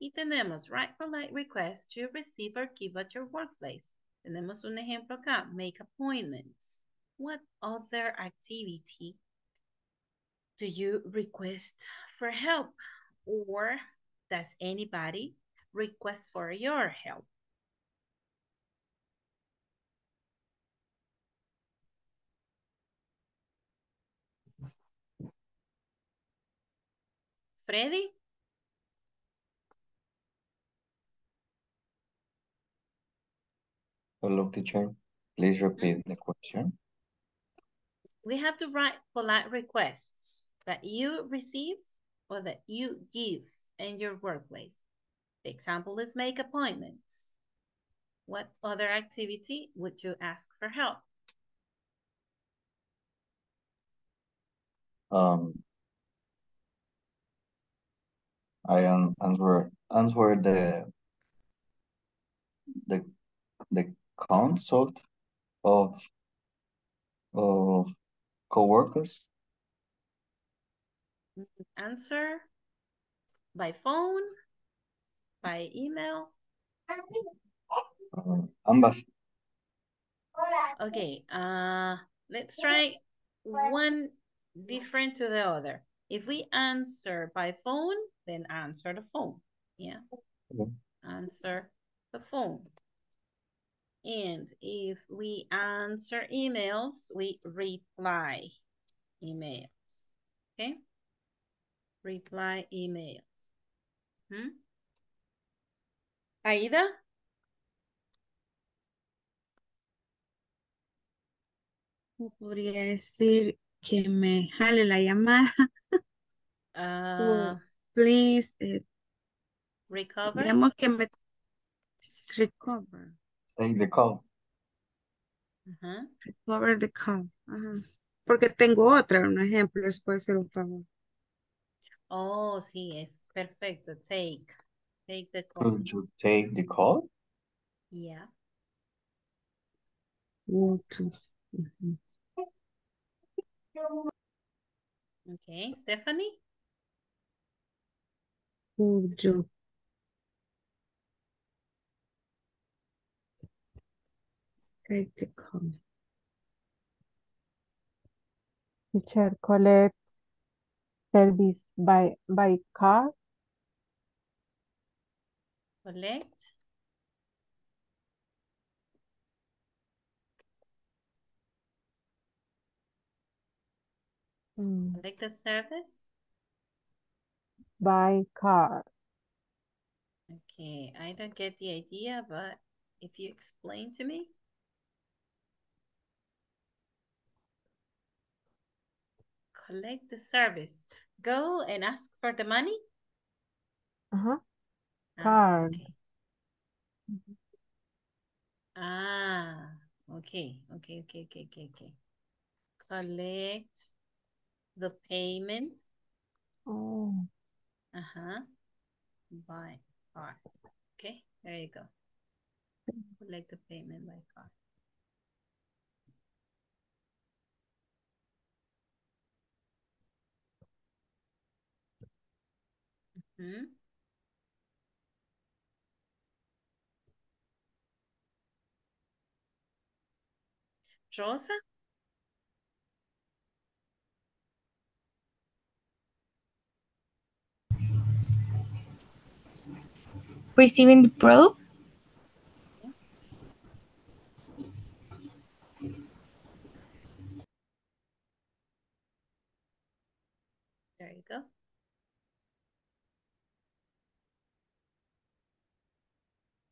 Y tenemos write polite request to receive or give at your workplace. Tenemos un ejemplo acá, make appointments. What other activity do you request for help? Or does anybody request for your help? Freddy? Hello, teacher. Please repeat the question. We have to write polite requests that you receive or that you give in your workplace. The example is make appointments. What other activity would you ask for help? Um, I answer answer the the the consult of of coworkers. Answer by phone, by email. Um, ambas. Okay, uh, let's try one different to the other. If we answer by phone, then answer the phone. Yeah. Okay. Answer the phone. And if we answer emails, we reply emails. Okay? Reply emails. Hmm? Aida? ¿Cómo podría decir que me jale la llamada? Uh, please, eh, recover? digamos que me recover, Take the call. Ajá. recover the call. Ajá. Porque tengo otra, un ejemplo, les puede ser un favor. Oh, sí, es perfecto. Take. Take the call. Could you take the call? Yeah. Go to. Ujú. Okay, Stephanie? Could you take the call? Teacher collect service by by car. Collect. Mm, Collect the service. by car. Okay, I don't get the idea, but if you explain to me. Collect the service. Go and ask for the money? Uh-huh. Ah, Card. okay. Ah, okay, okay, okay, okay, okay, okay. Collect the payment. Oh, Uh-huh. By card. Okay, there you go. Collect the payment by card. Mhm. Rosa? Receiving the product.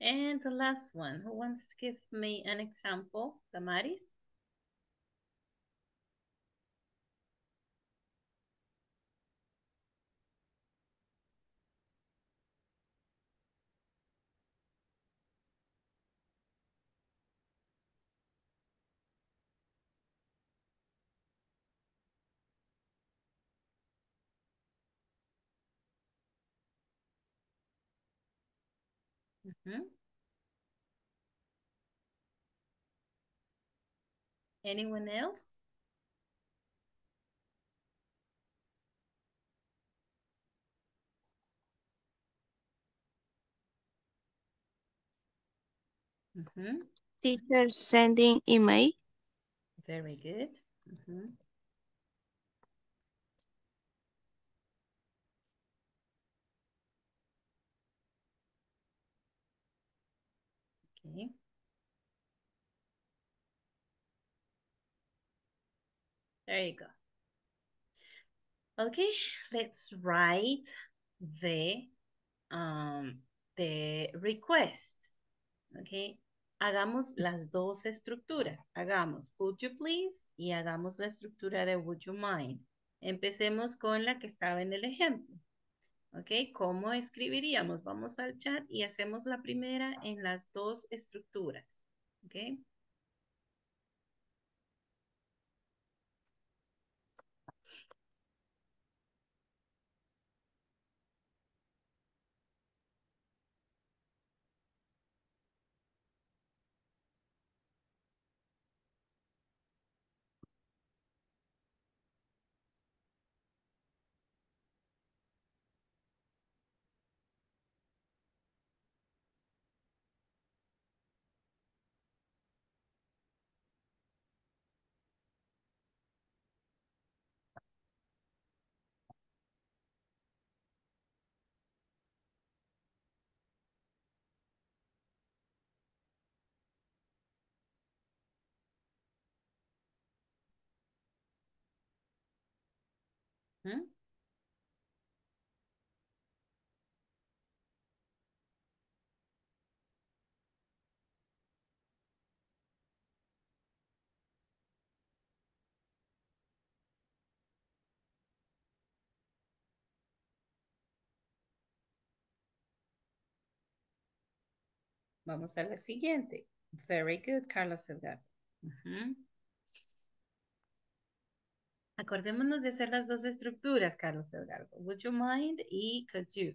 And the last one, who wants to give me an example? Damaris? Anyone else? Mhm. Teacher sending email. Very good. Mhm. Okay. There you go. Okay, let's write the, um, the request. Okay, hagamos las dos estructuras. Hagamos would you please y hagamos la estructura de would you mind. Empecemos con la que estaba en el ejemplo. Ok, ¿cómo escribiríamos? Vamos al chat y hacemos la primera en las dos estructuras. Ok. Vamos a la siguiente. Very good, Carlos Edgardo. Ujú. Acordémonos de hacer las dos estructuras, Carlos Edgardo. Would you mind y could you.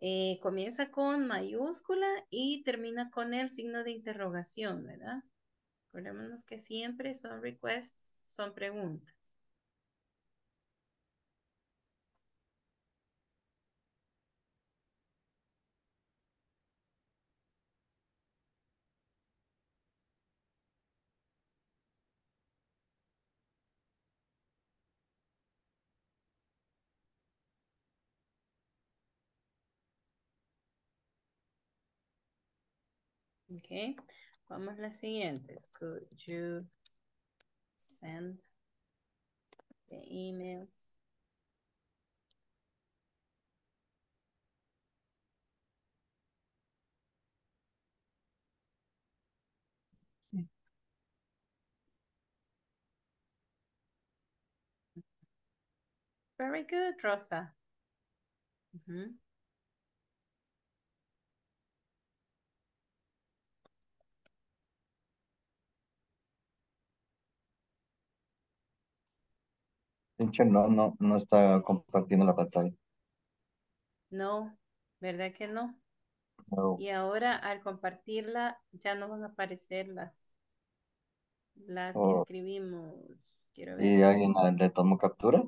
Eh, comienza con mayúscula y termina con el signo de interrogación, ¿verdad? Acordémonos que siempre son requests, son preguntas. Ok. Vamos las siguientes. Could you send the emails? Very good, Rosa. Ujú. Teacher, no, no, no está compartiendo la pantalla. No, ¿verdad que no? No. Y ahora al compartirla ya no van a aparecer las, las que Oh, escribimos. Quiero ver. ¿Y alguien le tomó captura?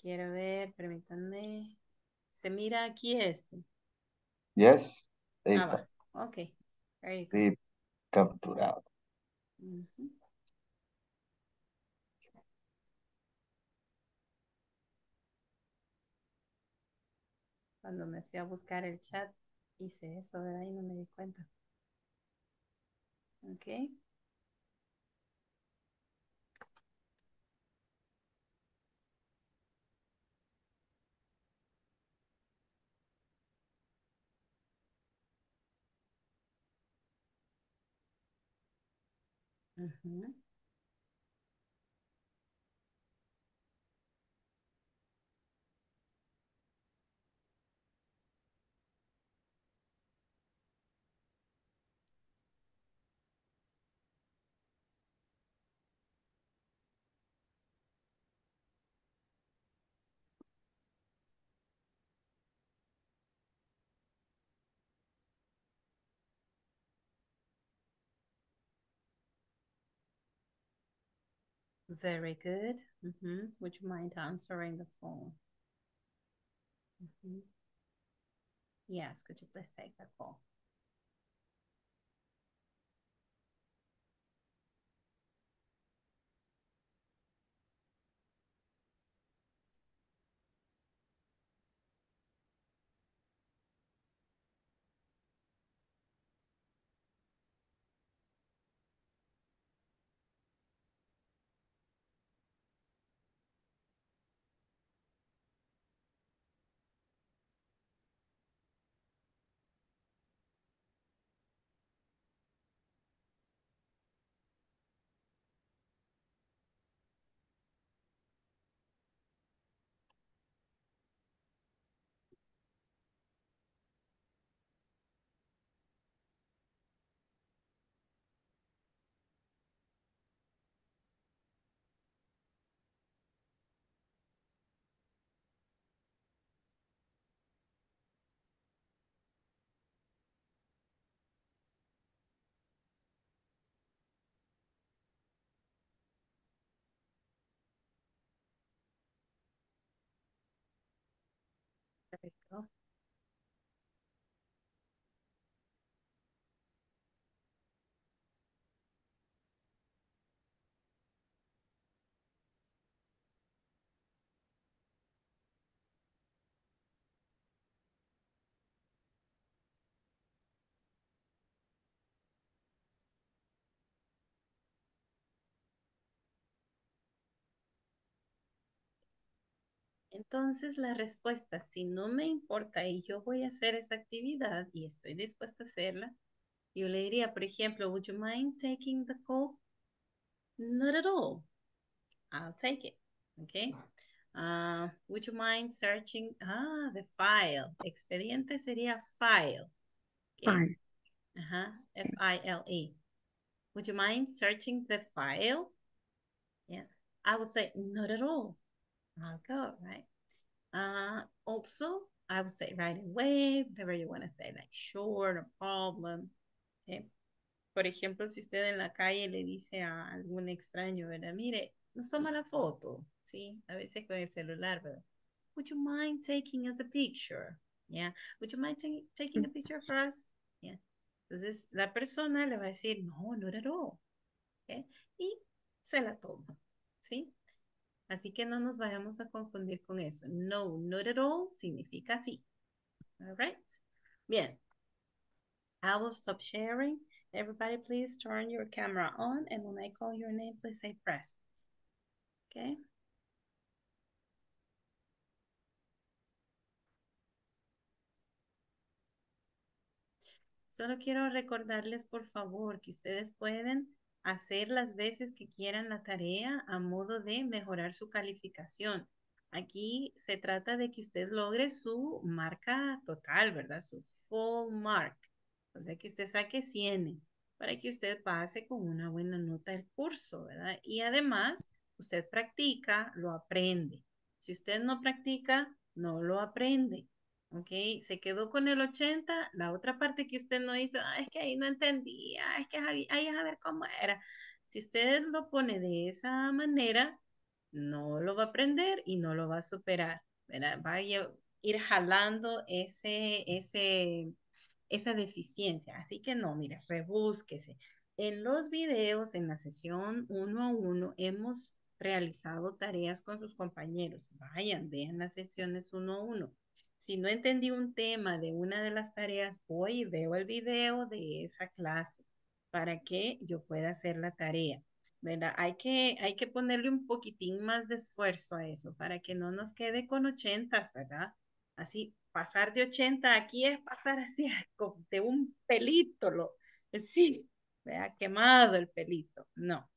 Quiero ver, permítanme. Se mira aquí este. Yes. Ah, va. Ok. Sí, capturado. cuando me fui a buscar el chat, hice eso, ¿verdad? Y no me di cuenta. Ok. Uh -huh. Very good. Mhm. Would you mind answering the phone? Mhm. Yes, could you please take the call? There you go. Entonces la respuesta, si no me importa y yo voy a hacer esa actividad y estoy dispuesta a hacerla, yo le diría, por ejemplo, would you mind taking the call? Not at all. I'll take it. Okay. Uh, would you mind searching? Ah, the file. Expediente sería file. Okay. Fine. Ajá. F-I-L-E. Would you mind searching the file? Yeah. I would say, not at all. I'll go, right? Uh, also, I would say right away, whatever you want to say, like sure, no problem. Okay. Por ejemplo, si usted en la calle le dice a algún extraño, ¿verdad? Mire, nos toma la foto, ¿sí? A veces con el celular, ¿verdad? Would you mind taking us a picture? Yeah. Would you mind ta- taking a picture for us? Yeah. Entonces, la persona le va a decir, no, not at all. Okay. Y se la toma, ¿sí? Así que no nos vayamos a confundir con eso. No, not at all significa sí. All right. Bien. I will stop sharing. Everybody, please turn your camera on. And when I call your name, please say present. Okay. Solo quiero recordarles, por favor, que ustedes pueden hacer las veces que quieran la tarea a modo de mejorar su calificación. Aquí se trata de que usted logre su marca total, ¿verdad? Su full mark. O sea, que usted saque 100 para que usted pase con una buena nota el curso, ¿verdad? Y además, usted practica, lo aprende. Si usted no practica, no lo aprende. ¿Ok? Se quedó con el 80, la otra parte que usted no hizo, "Ah, es que ahí no entendía, es que ahí, ahí a ver cómo era. Si usted lo pone de esa manera, no lo va a aprender y no lo va a superar, ¿verdad? Va a ir jalando ese, ese, esa deficiencia. Así que no, mire, rebúsquese. En los videos, en la sesión uno a uno, hemos realizado tareas con sus compañeros. Vayan, vean las sesiones uno a uno. Si no entendí un tema de una de las tareas, voy y veo el video de esa clase para que yo pueda hacer la tarea. ¿Verdad? Hay que, hay que ponerle un poquitín más de esfuerzo a eso para que no nos quede con ochentas, ¿verdad? Así, pasar de 80 aquí es pasar así de un pelito, lo, sí, Vea, quemado el pelito. No.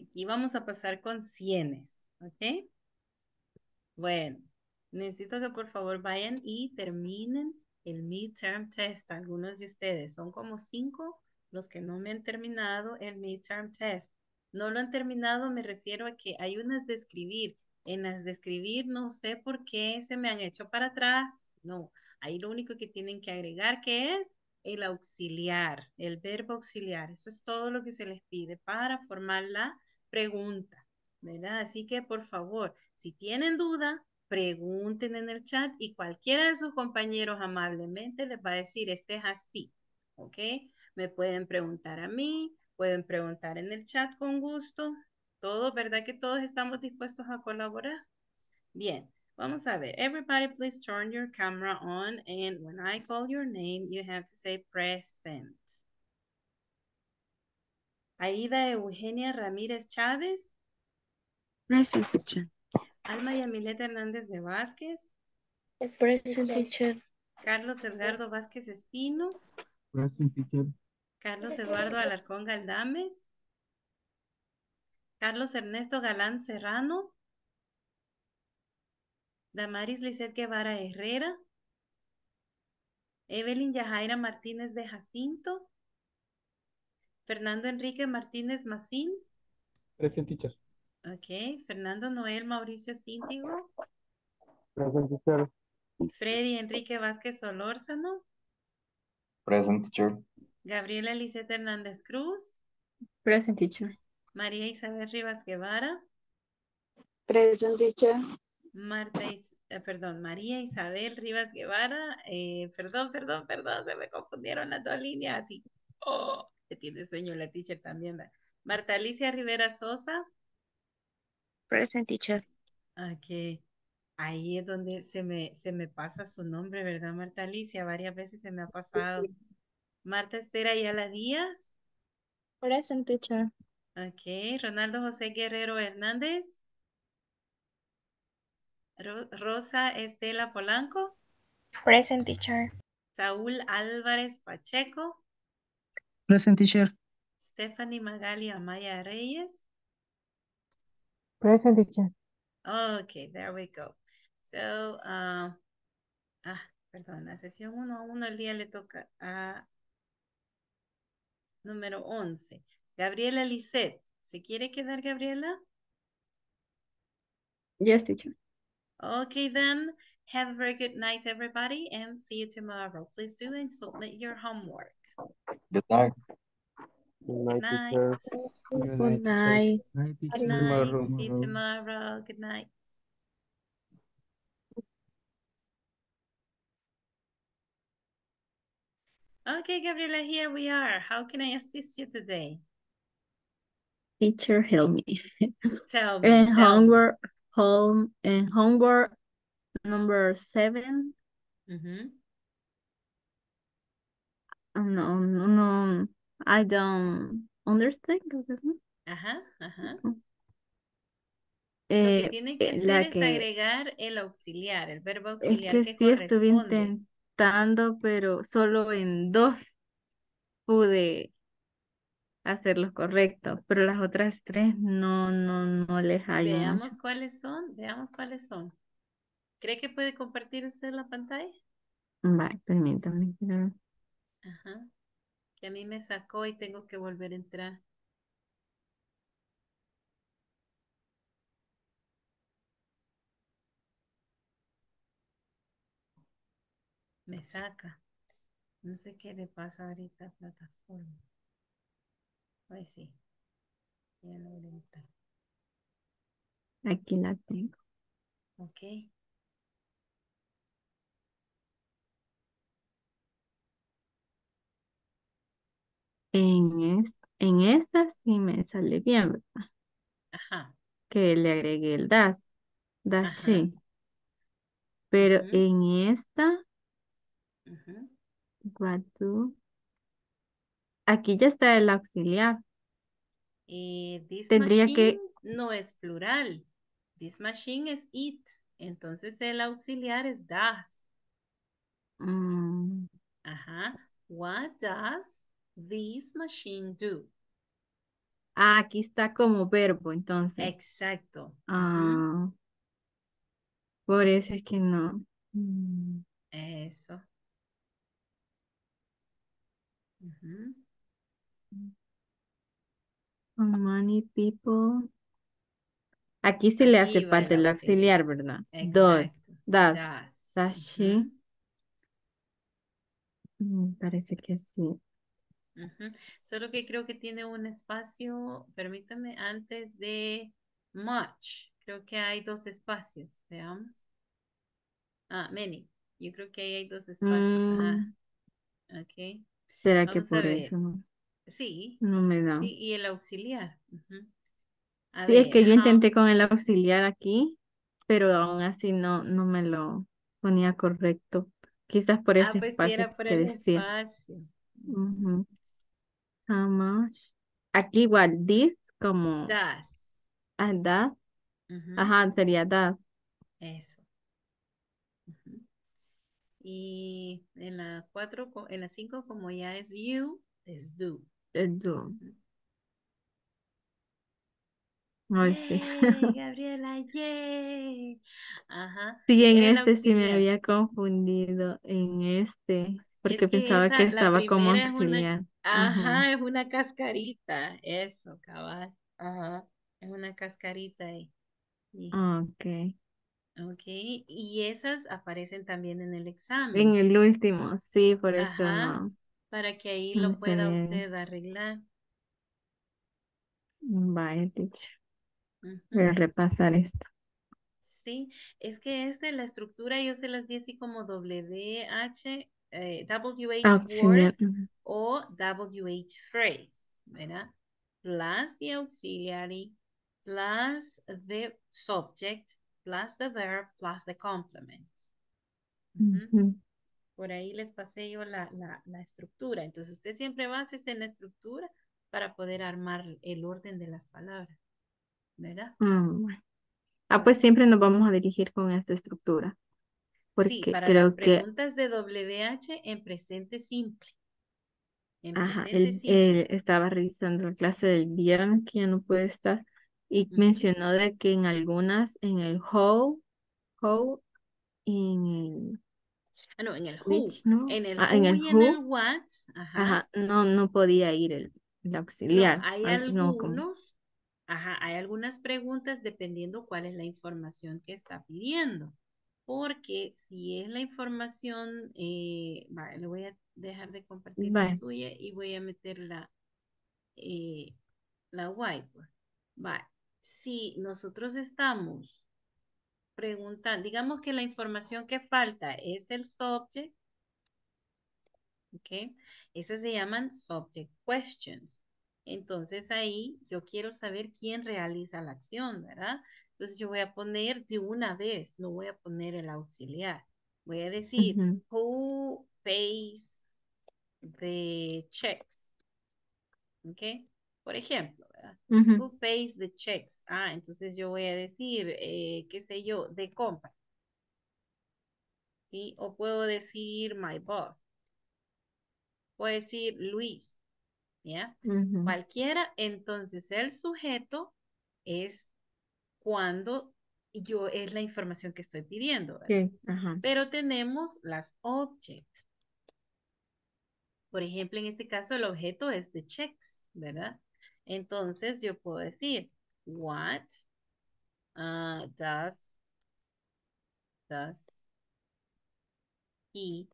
Aquí vamos a pasar con cienes, ¿ok? Bueno, necesito que por favor vayan y terminen el midterm test. Algunos de ustedes son como cinco los que no me han terminado el midterm test. No lo han terminado, me refiero a que hay unas de escribir. En las de escribir no sé por qué se me han hecho para atrás. No, ahí lo único que tienen que agregar que es el auxiliar, el verbo auxiliar. Eso es todo lo que se les pide para formar la pregunta, ¿verdad? Así que por favor, si tienen duda, pregunten en el chat y cualquiera de sus compañeros amablemente les va a decir, este es así, ¿ok? Me pueden preguntar a mí, pueden preguntar en el chat con gusto. Todo, ¿verdad que todos estamos dispuestos a colaborar? Bien, vamos a ver. Everybody please turn your camera on and when I call your name, you have to say present. Aida Eugenia Ramírez Chávez. Present, teacher. Alma Yamileta Hernández de Vázquez. Present, teacher. Carlos Edgardo Vázquez Espino. Present teacher. Carlos Eduardo Alarcón Galdames. Carlos Ernesto Galán Serrano. Damaris Lizeth Guevara Herrera. Evelyn Yajaira Martínez de Jacinto. Fernando Enrique Martínez Macín. Present teacher. Ok. Fernando Noel Mauricio Cíntigo. Present teacher. Freddy Enrique Vázquez Solórzano. Present teacher. Gabriela Lisette Hernández Cruz. Present teacher. María Isabel Rivas Guevara. Present teacher. Marta, Is- eh, perdón, María Isabel Rivas Guevara. eh, perdón, perdón, perdón, se me confundieron las dos líneas. Así. Oh, que tiene sueño la teacher también. ¿verdad? Marta Alicia Rivera Sosa. Present teacher. Ok. Ahí es donde se me, se me pasa su nombre, ¿verdad, Marta Alicia? Varias veces se me ha pasado. Marta Estera Ayala Díaz. Present, teacher. Ok. Ronaldo José Guerrero Hernández. Ro- Rosa Estela Polanco. Present teacher. Saúl Álvarez Pacheco. Present teacher. Stephanie Magali Amaya Reyes. Present teacher. Okay, there we go. So, uh, ah, perdón, la sesión 1 a 1 el día le toca a número 11. Gabriela Lisset. ¿Se quiere quedar, Gabriela? Yes, teacher. Okay, then. Have a very good night, everybody, and see you tomorrow. Please do and submit your homework. Good night. Good Good night, night. teacher. Good night. Night, Good night. Tomorrow. See you tomorrow. Good night. Okay, Gabriela, here we are. How can I assist you today? Teacher, help me. Tell me, And tell me. homework, home, and homework number seven. Mhm. Uh, No, no, no, I don't understand. Ajá, ajá. Lo Eh, que tiene que eh, hacer es que agregar el auxiliar, el verbo es auxiliar que que sí estuve intentando, pero solo en dos pude hacerlos correctos, pero las otras tres no, no, no les mucho. Veamos cuáles son, veamos cuáles son. ¿Cree que puede compartir usted la pantalla? Vale, permítame. Ajá. Que a mí me sacó y tengo que volver a entrar. Me saca. No sé qué le pasa ahorita a plataforma. Ay, sí. Ya logré entrar. Aquí la tengo. Ok. En, es, en esta sí me sale bien, ¿verdad? Ajá. Que le agregué el das, das Ajá. she. Pero en esta, ujú. what do- aquí ya está el auxiliar. Y this Tendría machine que, no es plural. This machine es it. Entonces el auxiliar es das. mm, Ajá. What does this machine do? Ah, aquí está como verbo, entonces. Exacto. Ah, por eso es que no. Eso. Ujú. How many people? Aquí sí le hace falta el auxiliar. ¿verdad? Exacto. Does. Does. Does she? Mm, Parece que sí. Solo que creo que tiene un espacio, permítame, antes de much. Creo que hay dos espacios. Veamos. Ah, many. Yo creo que ahí hay dos espacios. Mm, Ok. ¿será que Vamos por eso no, Sí, no me da? sí, y el auxiliar. Sí, es que yo intenté con el auxiliar aquí, pero aún así no, no me lo ponía correcto. Quizás por Ah, ese pues sí, espacio era por que el decía. espacio. Ujú. How much? Aquí igual, this como Does. ah, that. Ajá, sería that. Eso. Y en la cuatro, co- en la cinco, como ya es you, es do. eh, do. Ay, sí. ¡Yay, Gabriela! ¡Yay! Ajá. Sí, en Era este sí me auxiliar. había confundido, en este, Es porque que pensaba que esa, estaba como es una, Ajá. es una cascarita. Eso, cabal. Ajá. Es una cascarita ahí. Sí. Ok. Ok. Y esas aparecen también en el En examen. el último, sí, por eso Ajá. no, Para que ahí lo pueda usted arreglar. Vaya, teacher. Voy Ujú. a repasar esto. Sí, es que este, la estructura yo se las di así como WH, eh, WH Auxiliar. word o WH phrase, ¿verdad? Plus the auxiliary, plus the subject, plus the verb, plus the complement. Por ahí les pasé yo la, la, la estructura. Entonces usted siempre base en la estructura para poder armar el orden de las palabras, ¿verdad? Bueno. Ah, pues siempre nos vamos a dirigir con esta estructura, Sí, porque para las creo que, preguntas de WH en presente simple. En ajá, presente él, estaba revisando la clase del viernes que ya no puede estar y mencionó de que en algunas, en el how, how, en el Ah, no, en el who. which, ¿no? En el Ah, en who el y en el what. Ajá. ajá, no, no podía ir el, el No, auxiliar, hay al- no, como, algunos, ajá, hay algunas preguntas dependiendo cuál es la información que está pidiendo. Porque si es la información, eh, vale, le voy a dejar de compartir la suya y voy a meter la, eh, la whiteboard. Vale. Si nosotros estamos preguntando, digamos que la información que falta es el subject, ¿ok? Esas se llaman subject questions. Entonces ahí yo quiero saber quién realiza la acción, ¿verdad? Entonces yo voy a poner de una vez, no voy a poner el auxiliar. Voy a decir, who pays the checks? ¿Ok? Por ejemplo, ¿verdad? Who pays the checks? Ah, entonces yo voy a decir, eh, qué sé yo, de compra. ¿sí? O puedo decir my boss. Puedo decir Luis. ¿Ya? Cualquiera, entonces el sujeto es cuando yo es la información que estoy pidiendo, Pero tenemos las objects. Por ejemplo, en este caso el objeto es the checks, ¿verdad? Entonces yo puedo decir, what uh, does, does he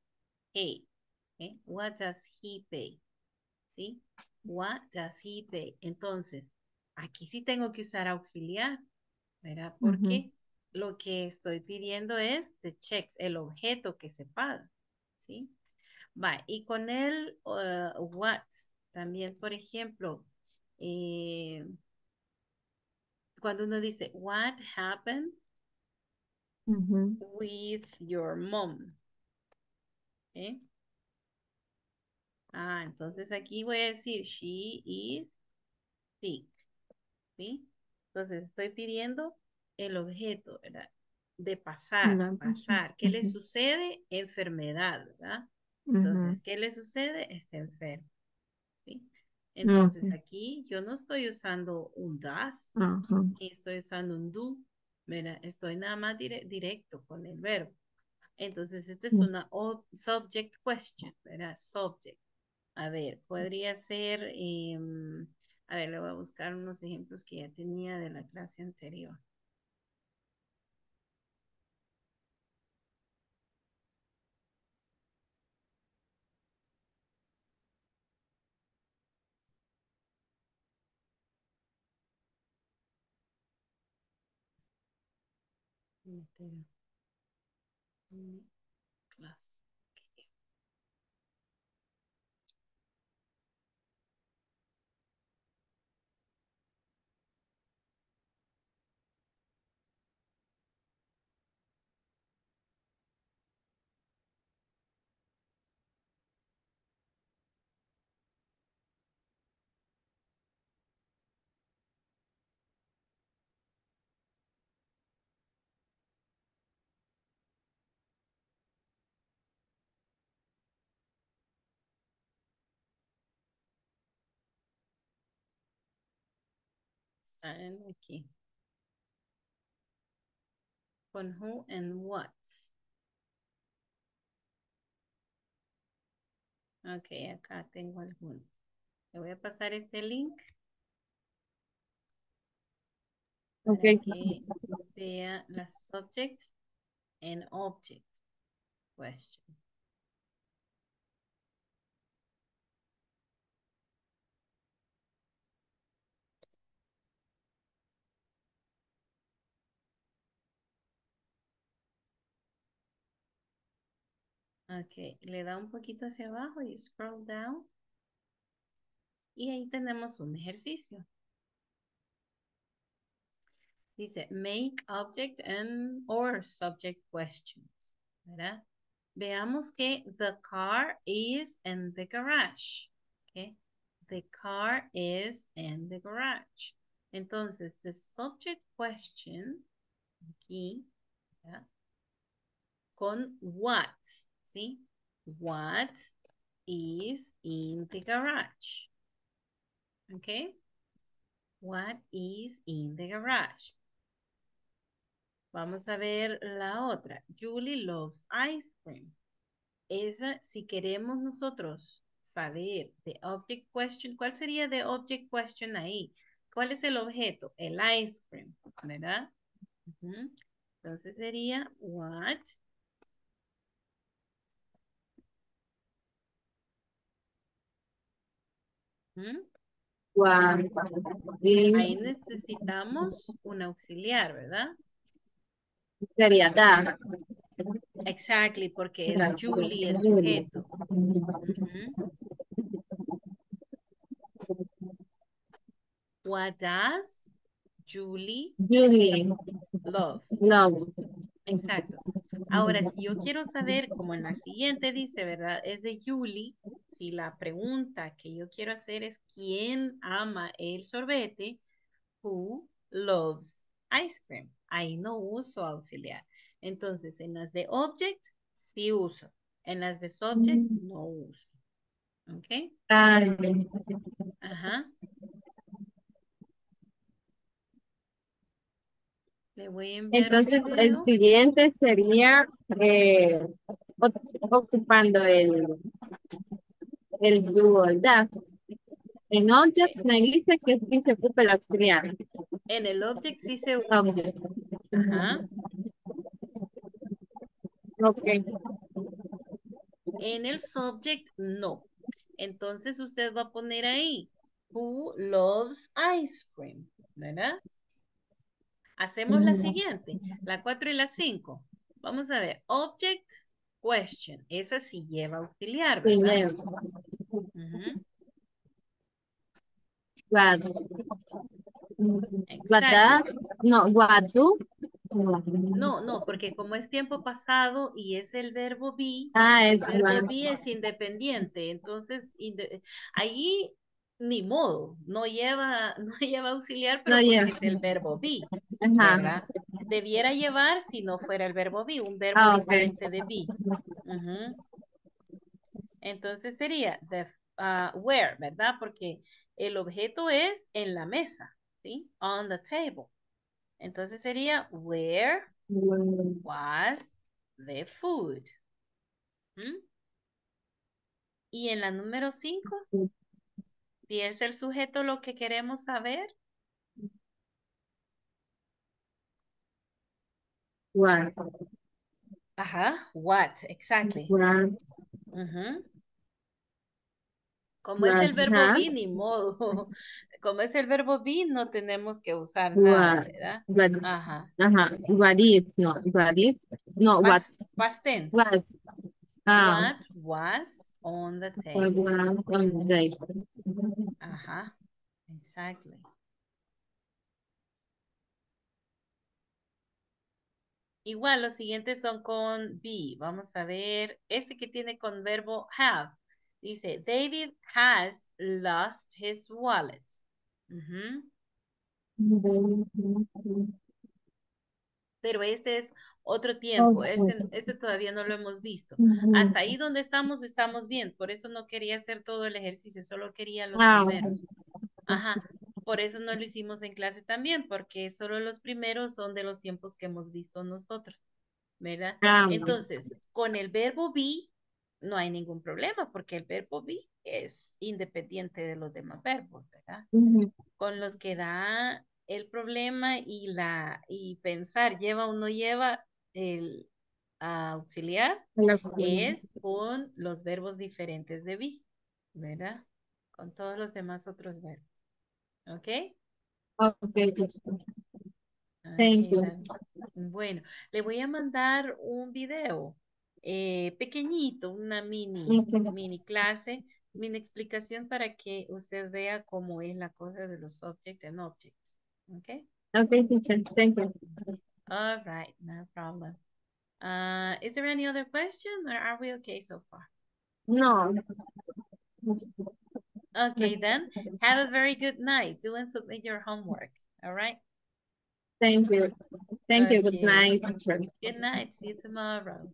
pay? What does he pay? ¿Sí? What does he pay? Entonces, aquí sí tengo que usar auxiliar, ¿verdad? Porque lo que estoy pidiendo es the checks, el objeto que se paga, ¿sí? Va, y con el uh, what, también, por ejemplo, eh, cuando uno dice, what happened with your mom? ¿Eh? Ah, entonces aquí voy a decir, she is sick, ¿sí? Entonces estoy pidiendo el objeto, ¿verdad? De pasar, pasar. ¿Qué le sucede? Enfermedad, ¿verdad? Entonces, ¿qué le sucede? Está enfermo. Entonces aquí yo no estoy usando un das, estoy usando un do, ¿verdad? Estoy nada más dire- directo con el verbo. Entonces, esta es Mm. una subject question, ¿verdad? Subject. A ver, podría ser, em, a ver, le voy a buscar unos ejemplos que ya tenía de la clase anterior. Salen aquí. Con who and what. Ok, acá tengo algunos. Le voy a pasar este link para Ok. que vea la subject and object question. Ok, le da un poquito hacia abajo y scroll down. Y ahí tenemos un ejercicio. Dice, make object and or subject questions. ¿Verdad? Veamos que the car is in the garage. Okay. The car is in the garage. Entonces, the subject question aquí, ¿verdad? con what, ¿sí? What is in the garage? Okay. What is in the garage? Vamos a ver la otra. Julie loves ice cream. Esa, si queremos nosotros saber the object question, ¿cuál sería the object question ahí? ¿Cuál es el objeto? El ice cream, ¿verdad? Entonces sería what Is- Ahí necesitamos un auxiliar, ¿verdad? sería that. Exactly, porque es. Julie el sujeto. What does Julie Julie, love? love. Exacto. Ahora, si yo quiero saber, como en la siguiente dice, ¿verdad? Es de Julie. Si la pregunta que yo quiero hacer es ¿quién ama el sorbete? Who loves ice cream? Ahí no uso auxiliar. Entonces, en las de object, sí uso. En las de subject, no uso. ¿Ok? Ajá. Le voy a Entonces, el siguiente sería eh, ocupando el, el dual that. En object me dice que sí se ocupa el auxiliar. En el object sí se usa. Object. Ajá. Ok. En el subject, no. Entonces usted va a poner ahí, who loves ice cream, ¿verdad? Hacemos la siguiente, la 4 y la 5. Vamos a ver, object question. Esa sí lleva auxiliar, Sí, No, what do? No. No, porque como es tiempo pasado y es el verbo be, Ah, el verbo be es independiente, entonces inde- ahí ni modo, no lleva, no lleva auxiliar, pero No lleva. es el verbo be, Ajá. ¿verdad? Debiera llevar si no fuera el verbo be, un verbo Ah, diferente de be. Entonces sería, the ah, where, ¿verdad? Porque el objeto es en la mesa, ¿sí? On the table. Entonces sería, where was the food? ¿Mm? Y en la número 5, si es el sujeto lo que queremos saber, What? Ajá, what, exactly. What? Ujú. Como es el What verbo be, ni modo. Como es el verbo be, no tenemos que usar nada, What? ¿verdad? What? Ajá. Ajá. What is? No. What is? No. What? Past, past tense. What? Ah. What was on the What table? was on the table? Ajá, exactly. Igual, los siguientes son con be. Vamos a ver, este que tiene con verbo have. Dice, David has lost his wallet. Pero este es otro tiempo. Este, este todavía no lo hemos visto. Hasta ahí donde estamos, estamos bien. Por eso no quería hacer todo el ejercicio, solo quería los Ah, primeros. Ajá. Por eso no lo hicimos en clase también, porque solo los primeros son de los tiempos que hemos visto nosotros. ¿Verdad? Ah, Entonces, con el verbo be, no hay ningún problema, porque el verbo be es independiente de los demás verbos, ¿verdad? Con los que da el problema y la y pensar lleva o no lleva el auxiliar es con los verbos diferentes de be, ¿verdad? Con todos los demás otros verbos. ¿Ok? Okay. Thank Ok, you. Bueno, le voy a mandar un video eh, pequeñito, una mini, mini clase, mini explicación para que usted vea cómo es la cosa de los subject and objects. ¿Ok? Okay, teacher. Thank you. All right, no problem. Uh, is there any other question or are we okay so far? No. Okay, then have a very good night. Do and submit your homework. All right? Thank you. Thank you. Good Okay. night. Good night. See you tomorrow.